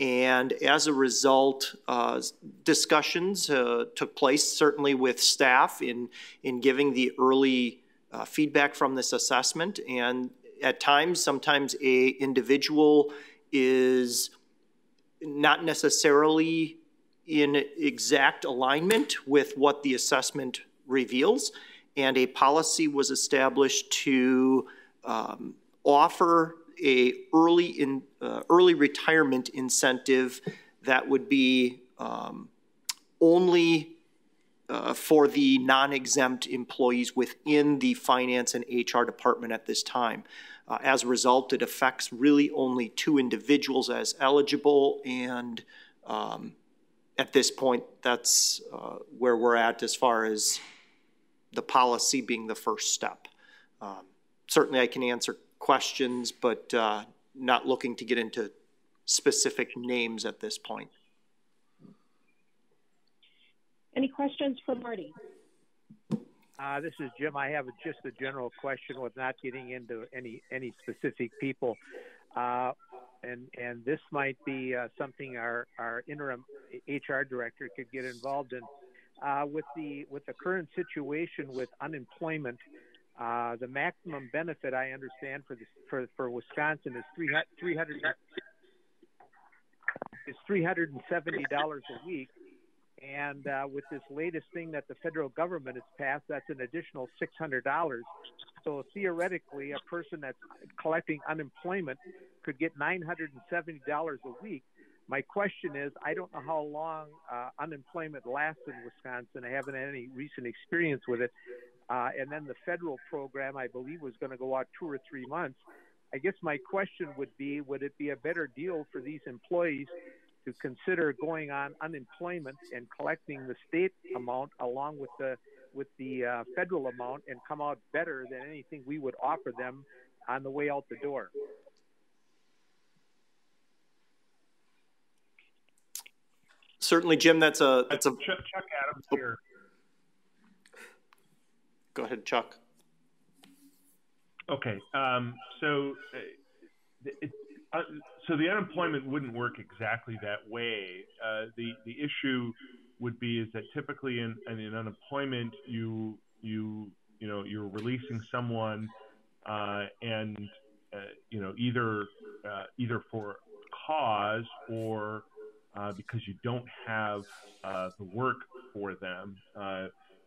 and as a result, uh, discussions uh, took place, certainly with staff in, in giving the early uh, feedback from this assessment. And at times, sometimes a individual is not necessarily in exact alignment with what the assessment reveals. And a policy was established to um, offer a early in uh, early retirement incentive that would be um, only uh, for the non-exempt employees within the finance and HR department at this time. Uh, as a result, it affects really only two individuals as eligible, and um, at this point, that's uh, where we're at as far as the policy being the first step. Um, certainly, I can answer questions, but uh, not looking to get into specific names at this point. Any questions for Marty? Uh, this is Jim. I have just a general question with not getting into any any specific people, uh, and and this might be uh, something our our interim HR director could get involved in. Uh, with the with the current situation with unemployment, uh, the maximum benefit I understand for this for for Wisconsin is three three hundred is three hundred and seventy dollars a week. And uh, with this latest thing that the federal government has passed, that's an additional six hundred dollars. So theoretically, a person that's collecting unemployment could get nine hundred and seventy dollars a week. My question is, I don't know how long uh, unemployment lasts in Wisconsin. I haven't had any recent experience with it. Uh, and then the federal program, I believe, was going to go out two or three months. I guess my question would be, would it be a better deal for these employees to consider going on unemployment and collecting the state amount along with the with the uh, federal amount and come out better than anything we would offer them on the way out the door. Certainly, Jim. That's a that's a. Chuck, Chuck Adams here. Go ahead, Chuck. Okay. Um, so, uh, it, uh, so the unemployment wouldn't work exactly that way. Uh, the the issue would be is that typically in, in unemployment you you you know you're releasing someone uh, and uh, you know either either for cause or uh, because you don't have uh, the work for them.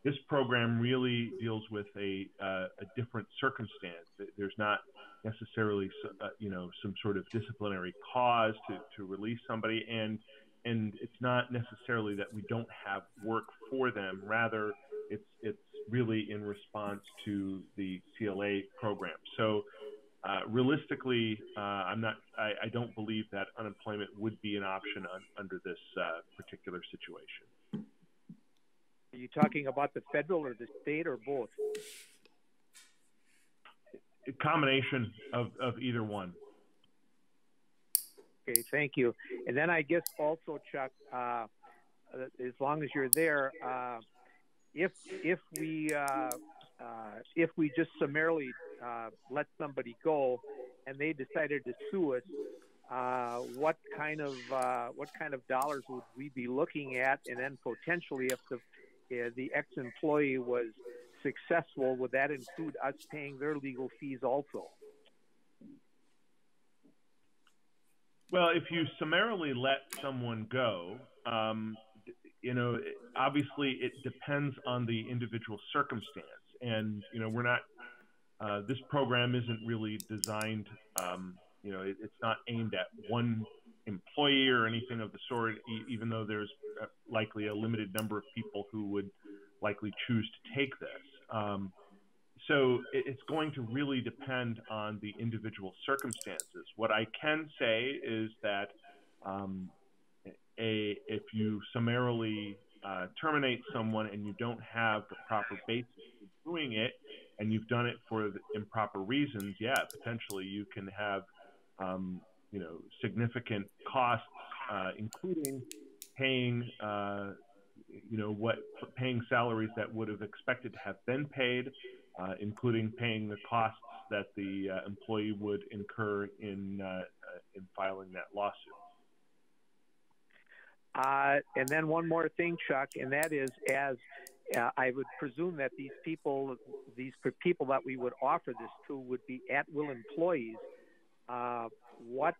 This program really deals with a, uh, a different circumstance. There's not necessarily, uh, you know, some sort of disciplinary cause to, to release somebody, and and it's not necessarily that we don't have work for them. Rather, it's it's really in response to the CLA program. So uh, realistically, uh, I'm not. I, I, don't believe that unemployment would be an option un, under this uh, particular situation. Are you talking about the federal or the state or both? A combination of, of either one. Okay, thank you. And then I guess also, Chuck, uh, as long as you're there, uh, if if we uh, if we just summarily uh, let somebody go and they decided to sue us, uh, what kind of uh, what kind of dollars would we be looking at? And then potentially, if the uh, the ex-employee was successful, would that include us paying their legal fees also? Well, if you summarily let someone go, um, you know, obviously it depends on the individual circumstance, and you know, we're not uh, this program isn't really designed, um, you know, it, it's not aimed at one employee or anything of the sort, e- even though there's uh, likely a limited number of people who would likely choose to take this. Um, so it, it's going to really depend on the individual circumstances. What I can say is that um, a, if you summarily uh, terminate someone and you don't have the proper basis for doing it, and you've done it for improper reasons, yeah, potentially you can have, um, you know, significant costs, uh, including paying, uh, you know, what paying salaries that would have expected to have been paid, uh, including paying the costs that the uh, employee would incur in uh, in filing that lawsuit. Uh, and then one more thing, Chuck, and that is as uh, I would presume that these people, these people that we would offer this to, would be at-will employees. Uh, what?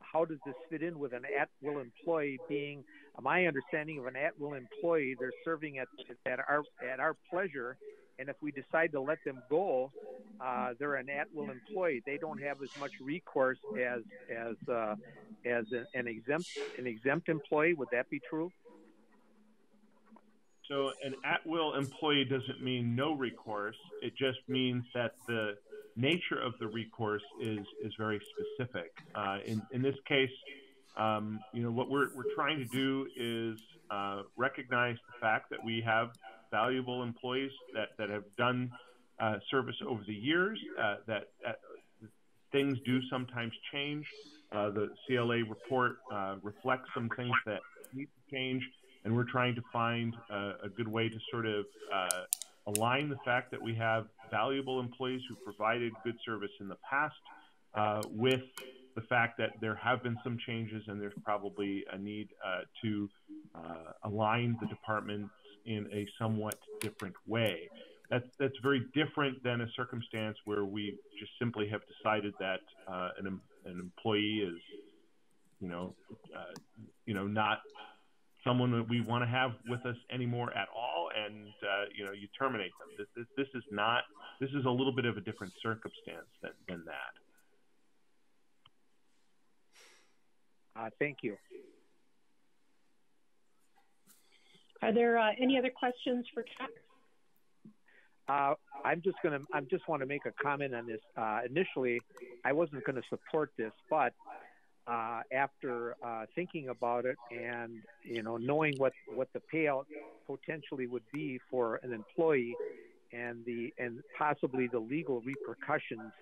How does this fit in with an at-will employee being? My understanding of an at-will employee, they're serving at at our at our pleasure, and if we decide to let them go, uh, they're an at-will employee. They don't have as much recourse as as uh, as an, exempt an exempt employee. Would that be true? So an at-will employee doesn't mean no recourse. It just means that the nature of the recourse is is very specific. Uh, in in this case, um, you know what we're we're trying to do is uh, recognize the fact that we have valuable employees that that have done uh, service over the years. Uh, that uh, things do sometimes change. Uh, the CLA report reflects some things that need to change and we're trying to find uh, a good way to sort of uh, align the fact that we have valuable employees who provided good service in the past uh, with the fact that there have been some changes and there's probably a need uh, to uh, align the departments in a somewhat different way. That's, that's very different than a circumstance where we just simply have decided that uh, an, an employee is, you know, you know, not someone that we want to have with us anymore at all, and uh, you know you terminate them. This, this, this is not. This is a little bit of a different circumstance than, than that. Uh, thank you. Are there uh, any other questions for Chuck? Uh, I'm just gonna. I just want to make a comment on this. Uh, initially, I wasn't going to support this, but uh, after uh, thinking about it and you know knowing what what the payout potentially would be for an employee and the and possibly the legal repercussions,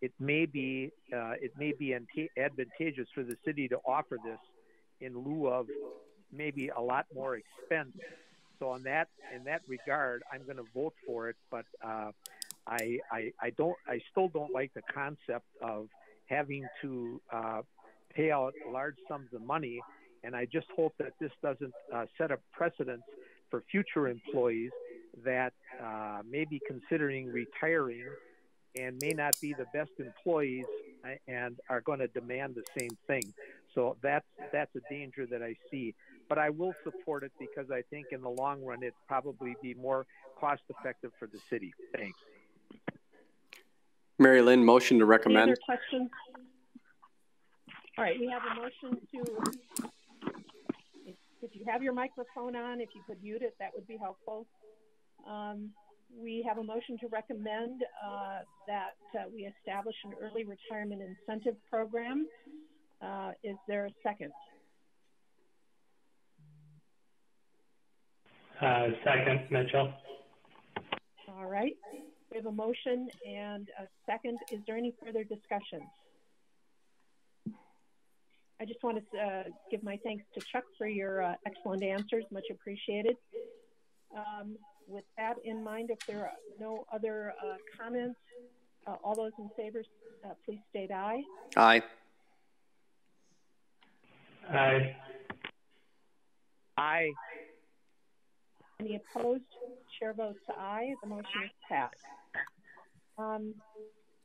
it may be uh, it may be advantageous for the city to offer this in lieu of maybe a lot more expense. So on that in that regard, I'm going to vote for it, but uh, I, I I don't I still don't like the concept of having to uh, pay out large sums of money. And I just hope that this doesn't uh, set a precedent for future employees that uh, may be considering retiring and may not be the best employees uh, and are going to demand the same thing. So that's that's a danger that I see. But I will support it because I think in the long run it's probably be more cost effective for the city. Thanks. Mary Lynn, motion to recommend. Any other questions? All right, we have a motion to, if, if you have your microphone on, if you could mute it, that would be helpful. Um, we have a motion to recommend uh, that uh, we establish an early retirement incentive program. Uh, is there a second? Uh, second, Mitchell. All right. We have a motion and a second. Is there any further discussion? I just want to uh, give my thanks to Chuck for your uh, excellent answers, much appreciated. Um, with that in mind, if there are no other uh, comments, uh, all those in favor, uh, please state aye. Aye. Aye. Aye. Any opposed? Chair votes aye. The motion is passed. Um,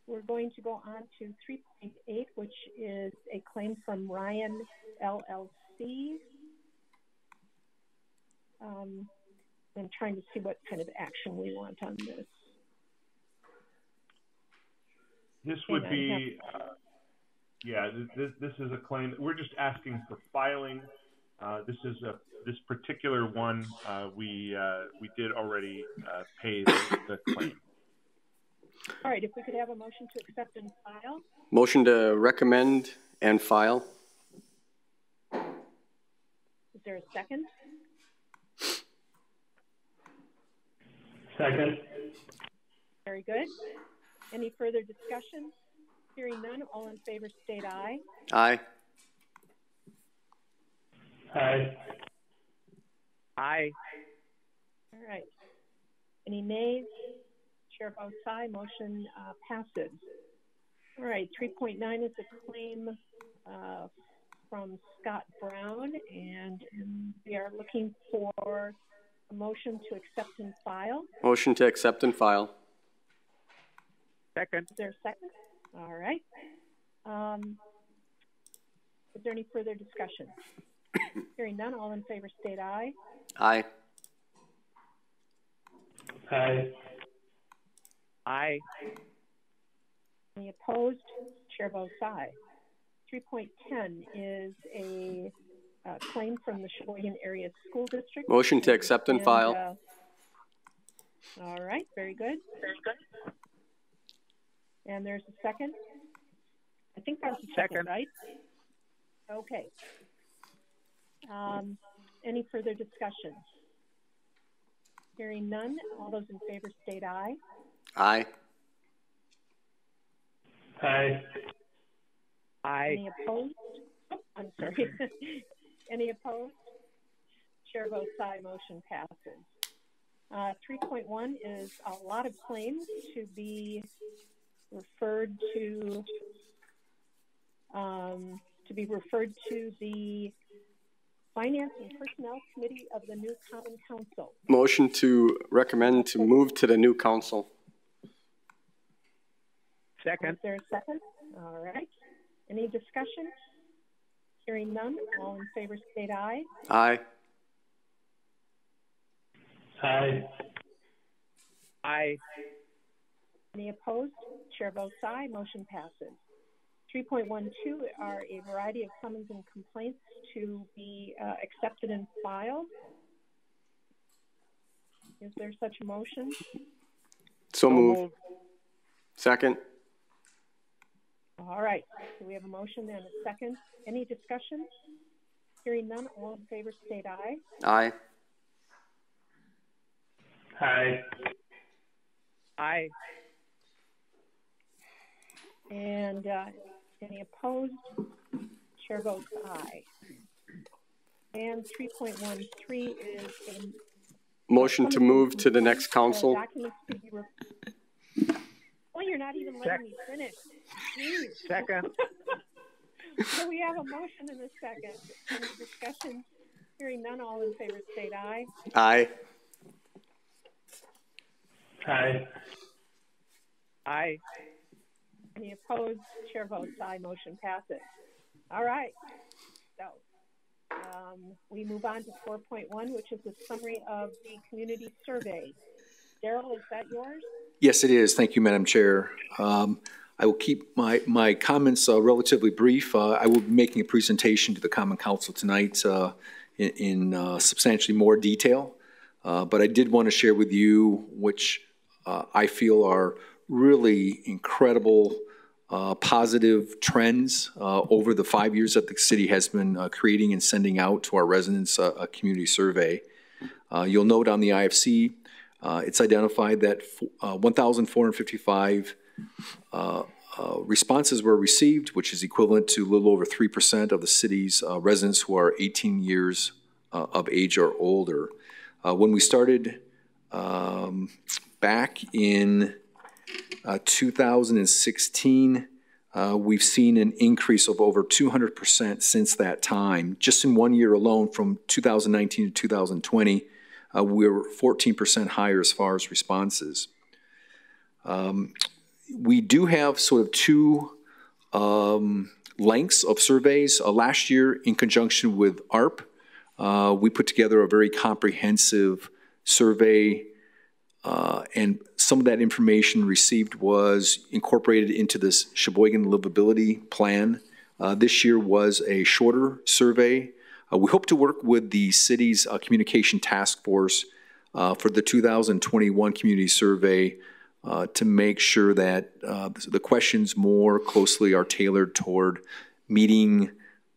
we're going to go on to 3.8, which is a claim from Ryan LLC. Um, I'm trying to see what kind of action we want on this. This would be, uh, yeah, this, this is a claim. We're just asking for filing. Uh, this is a this particular one. Uh, we uh, we did already uh, pay the, the claim. All right, if we could have a motion to accept and file. Motion to recommend and file. Is there a second? Second. Very good. Any further discussion? Hearing none, all in favor state aye. Aye. Aye. Aye. All right. Any nays? Chair votes aye. Motion uh, passes. All right. 3.9 is a claim uh, from Scott Brown, and, and we are looking for a motion to accept and file. Motion to accept and file. Second. Is there a second? All right. Um, is there any further discussion? Hearing none, all in favor state aye. Aye. Aye. Aye. Any opposed? Chair votes aye. 3.10 is a uh, claim from the Sheboygan Area School District. Motion to accept and, and file. Uh, all right, very good. Very good. And there's a second. I think that's a second, second. right? Okay. Um, any further discussion? Hearing none, all those in favor state aye. Aye. Aye. Aye. Any opposed? I'm sorry. Any opposed? Chair votes aye, motion passes. Uh, 3.1 is a lot of claims to be referred to um, to be referred to the Finance and Personnel Committee of the new Common Council. Motion to recommend to move to the new council. Second. Is there a second? All right. Any discussion? Hearing none, all in favor state aye. Aye. Aye. Aye. Any opposed? Chair votes aye. Motion passes. 3.12 are a variety of summons and complaints to be uh, accepted and filed. Is there such a motion? So, so moved. Second. All right, so we have a motion and a second. Any discussion? Hearing none, all in favor state aye. Aye. Aye. Aye. And uh, any opposed? Chair votes aye. And 3.13 is a Motion to move to the next council. documents to be. Re- Oh, you're not even letting me finish. Jeez. Second. So we have a motion and a second. Any discussion? Hearing none, all in favor state aye. Aye. Aye. Aye. Any opposed? Chair votes aye. Motion passes. All right. So um, we move on to 4.1, which is a summary of the community survey. Darrell, is that yours? Yes, it is. Thank you, Madam Chair. Um, I will keep my, my comments uh, relatively brief. Uh, I will be making a presentation to the Common Council tonight uh, in, in uh, substantially more detail. Uh, But I did want to share with you, which uh, I feel are really incredible positive trends over the five years that the city has been creating and sending out to our residents a community survey. You'll note on the IFC, uh, it's identified that uh, 1,455 uh, uh, responses were received, which is equivalent to a little over 3% of the city's uh, residents who are 18 years uh, of age or older. When we started um, back in uh, 2016, uh, we've seen an increase of over 200% since that time. Just in one year alone, from 2019 to 2020, uh, we were 14% higher as far as responses. Um, we do have sort of two um, lengths of surveys. Uh, last year, in conjunction with AARP, uh, we put together a very comprehensive survey, uh, and some of that information received was incorporated into this Sheboygan Livability Plan. Uh, this year was a shorter survey. Uh, we hope to work with the city's uh, communication task force uh, for the 2021 community survey uh, to make sure that uh, the questions more closely are tailored toward meeting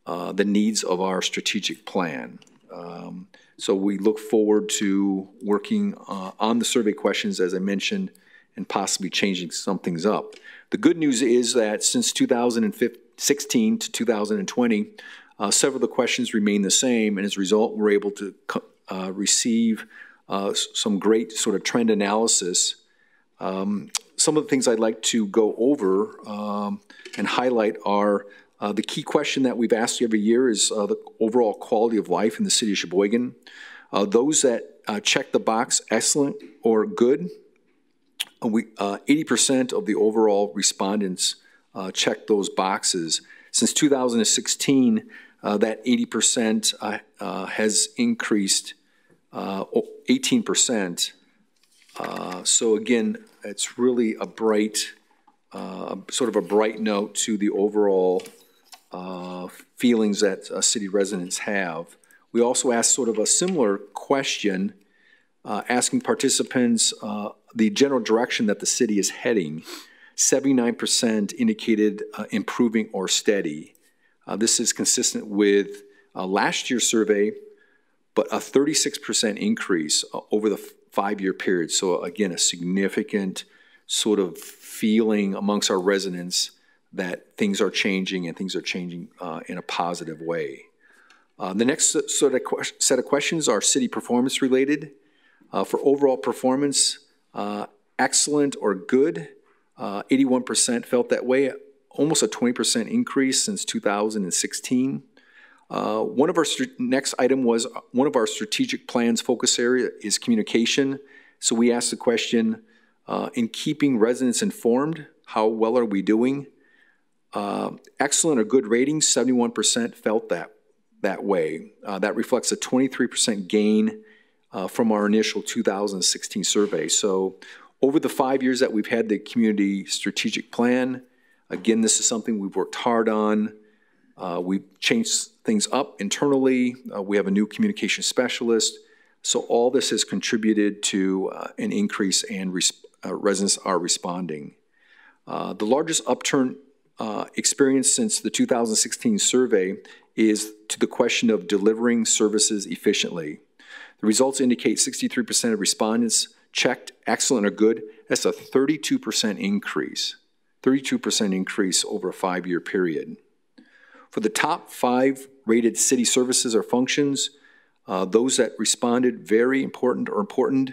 uh, the needs of our strategic plan. Um, so we look forward to working on the survey questions, as I mentioned, and possibly changing some things up. The good news is that since 2016 to 2020, uh, several of the questions remain the same, and as a result, we're able to uh, receive uh, some great sort of trend analysis um, Some of the things I'd like to go over um, and highlight are, uh, the key question that we've asked every year is uh, the overall quality of life in the city of Sheboygan. Uh, Those that check the box excellent or good, we, uh, 80% of the overall respondents checked those boxes. Since 2016, uh, that 80% uh, uh, has increased uh, 18%. Uh, So again, it's really a bright, uh, sort of a bright note to the overall uh, feelings that uh, city residents have. We also asked sort of a similar question, uh, asking participants uh, the general direction that the city is heading. 79% indicated uh, improving or steady. Uh, This is consistent with uh, last year's survey, but a 36% increase uh, over the five-year period. So again, a significant sort of feeling amongst our residents that things are changing and things are changing uh, in a positive way. Uh, The next sort of set of questions are city performance related. Uh, For overall performance, excellent or good, uh, 81% felt that way, almost a 20% increase since 2016. Uh, One of our, next item was, uh, one of our strategic plans focus area is communication. So we asked the question, uh, in keeping residents informed, how well are we doing? Uh, Excellent or good ratings, 71% felt that, that way. Uh, That reflects a 23% gain uh, from our initial 2016 survey. So over the five years that we've had the community strategic plan, again, this is something we've worked hard on. Uh, We've changed things up internally. Uh, We have a new communication specialist. So all this has contributed to uh, an increase and res- uh, residents are responding. Uh, The largest upturn uh, experienced since the 2016 survey is to the question of delivering services efficiently. The results indicate 63% of respondents checked excellent or good. That's a 32% increase, 32% increase over a five-year period. For the top five rated city services or functions, uh, those that responded very important or important,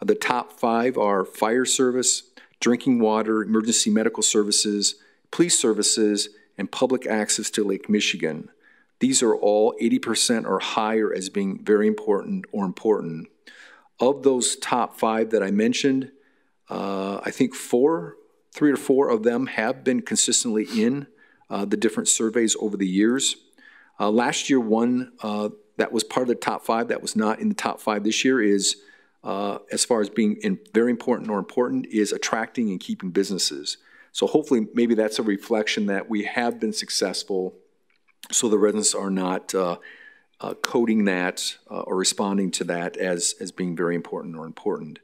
uh, the top five are fire service, drinking water, emergency medical services, police services, and public access to Lake Michigan. These are all 80% or higher as being very important or important. Of those top five that I mentioned, uh, I think four, three or four of them have been consistently in uh, the different surveys over the years. Uh, last year, one uh, that was part of the top five that was not in the top five this year is, uh, as far as being in, very important or important, is attracting and keeping businesses. So hopefully, maybe that's a reflection that we have been successful so the residents are not uh, uh, coding that uh, or responding to that as, as being very important or important.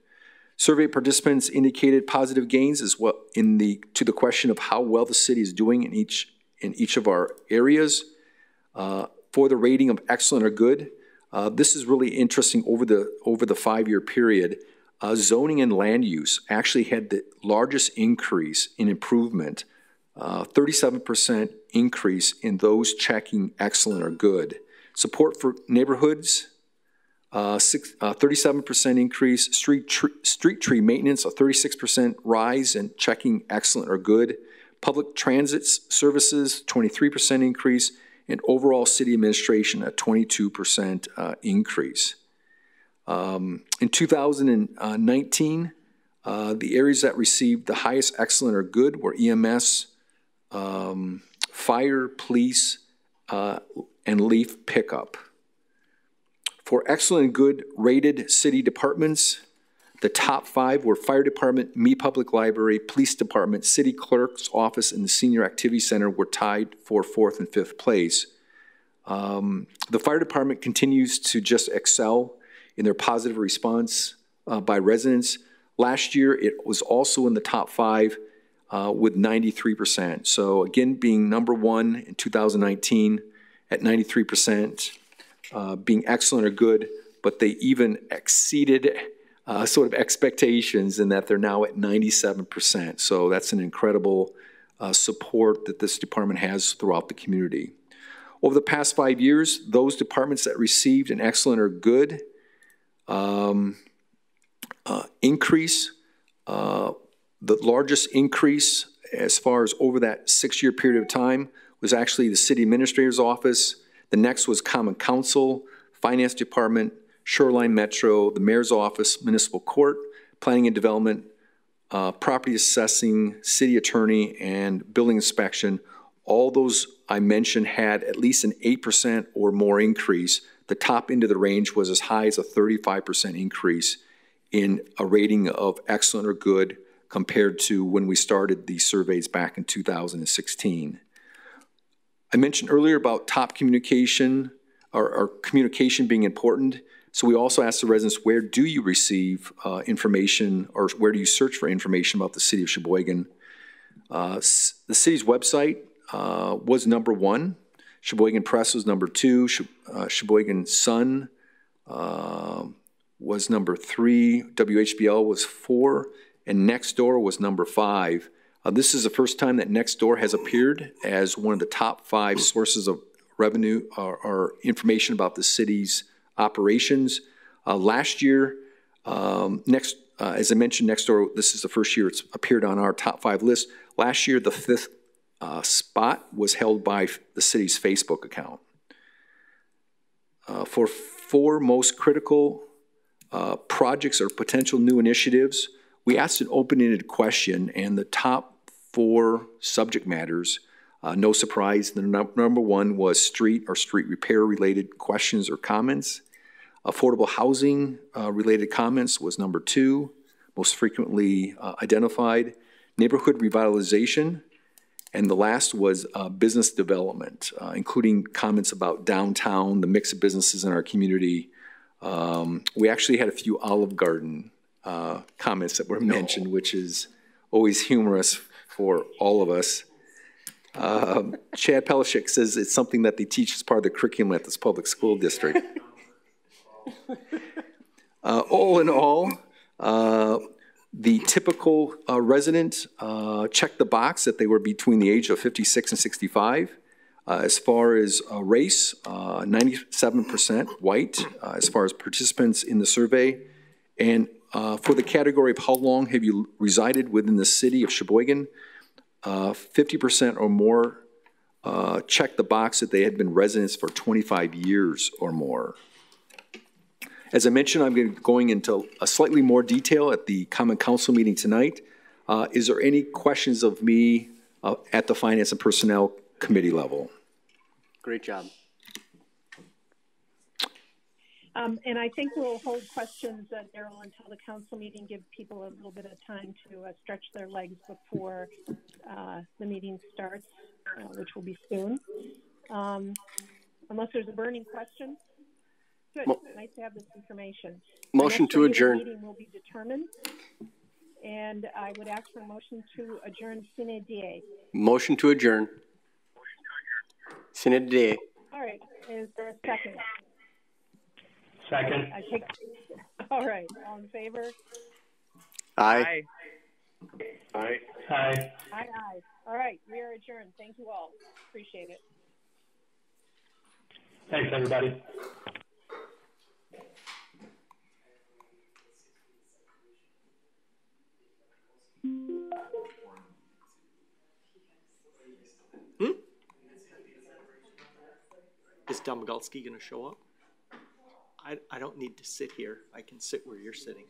Survey participants indicated positive gains as well in the to the question of how well the city is doing in each in each of our areas. Uh, for the rating of excellent or good, uh, this is really interesting over the over the five year period. Uh, zoning and land use actually had the largest increase in improvement 37% increase in those checking excellent or good. Support for neighborhoods, uh, six, uh, 37% increase. Street, tr street tree maintenance, a 36% rise in checking excellent or good. Public transit services, 23% increase. And overall city administration, a 22% uh, increase. Um, in 2019, uh, the areas that received the highest excellent or good were EMS, um, fire, police, uh, and leaf pickup. For excellent and good rated city departments, the top five were Fire Department, Mead Public Library, Police Department, City Clerk's Office, and the Senior Activity Center were tied for fourth and fifth place. Um, the Fire Department continues to just excel in their positive response uh, by residents. Last year, it was also in the top five uh, with 93%. So again, being number one in 2019 at 93%, uh, being excellent or good, but they even exceeded uh, sort of expectations in that they're now at 97%. So that's an incredible uh, support that this department has throughout the community. Over the past five years, those departments that received an excellent or good um, uh, increase uh, the largest increase as far as over that six-year period of time was actually the city administrator's office. The next was common council, finance department, shoreline metro, the mayor's office, municipal court, planning and development, uh, property assessing, city attorney, and building inspection. All those I mentioned had at least an 8% or more increase. The top end of the range was as high as a 35% increase in a rating of excellent or good compared to when we started these surveys back in 2016. I mentioned earlier about top communication or, or communication being important. So we also asked the residents, where do you receive uh, information or where do you search for information about the city of Sheboygan? Uh, the city's website uh, was number one. Sheboygan Press was number two. Uh, Sheboygan Sun uh, was number three. WHBL was four and Nextdoor was number five. Uh, this is the first time that Nextdoor has appeared as one of the top five sources of revenue or, or information about the city's operations. Uh, last year, um, next, uh, as I mentioned, Nextdoor, this is the first year it's appeared on our top five list. Last year, the fifth uh, spot was held by the city's Facebook account. Uh, for four most critical uh, projects or potential new initiatives, we asked an open-ended question, and the top four subject matters, uh, no surprise, the num number one was street or street repair-related questions or comments. Affordable housing uh, related comments was number two, most frequently uh, identified. Neighborhood revitalization, and the last was uh, business development, uh, including comments about downtown, the mix of businesses in our community. Um, we actually had a few Olive Garden uh, comments that were mentioned, which is always humorous for all of us. Um, Chad Pelishek says it's something that they teach as part of the curriculum at this public school district. Uh, all in all, uh, the typical uh, resident uh, checked the box that they were between the age of 56 and 65. Uh, as far as uh, race, uh, 97% white uh, as far as participants in the survey. And uh, for the category of how long have you resided within the city of Sheboygan, 50% or more uh, checked the box that they had been residents for 25 years or more. As I mentioned, I'm going- going into a slightly more detail at the Common Council meeting tonight. Uh, Is there any questions of me uh, at the Finance and Personnel Committee level? Great job. Um, and I think we'll hold questions, uh, Darrell, until the council meeting, give people a little bit of time to uh, stretch their legs before uh, the meeting starts, uh, which will be soon. Um, unless there's a burning question. Good. Mo- nice to have this information. Motion to adjourn. Meeting will be determined. And I would ask for a motion to adjourn sine die. Motion to adjourn. Sine die. All right. Is there a second? Second. I take. All right. All in favor? Aye. Aye. Aye. Aye, aye. All right, we are adjourned. Thank you all. Appreciate it. Thanks, everybody. Hmm? Is Domagolsky going to show up? I, I don't need to sit here. I can sit where you're sitting.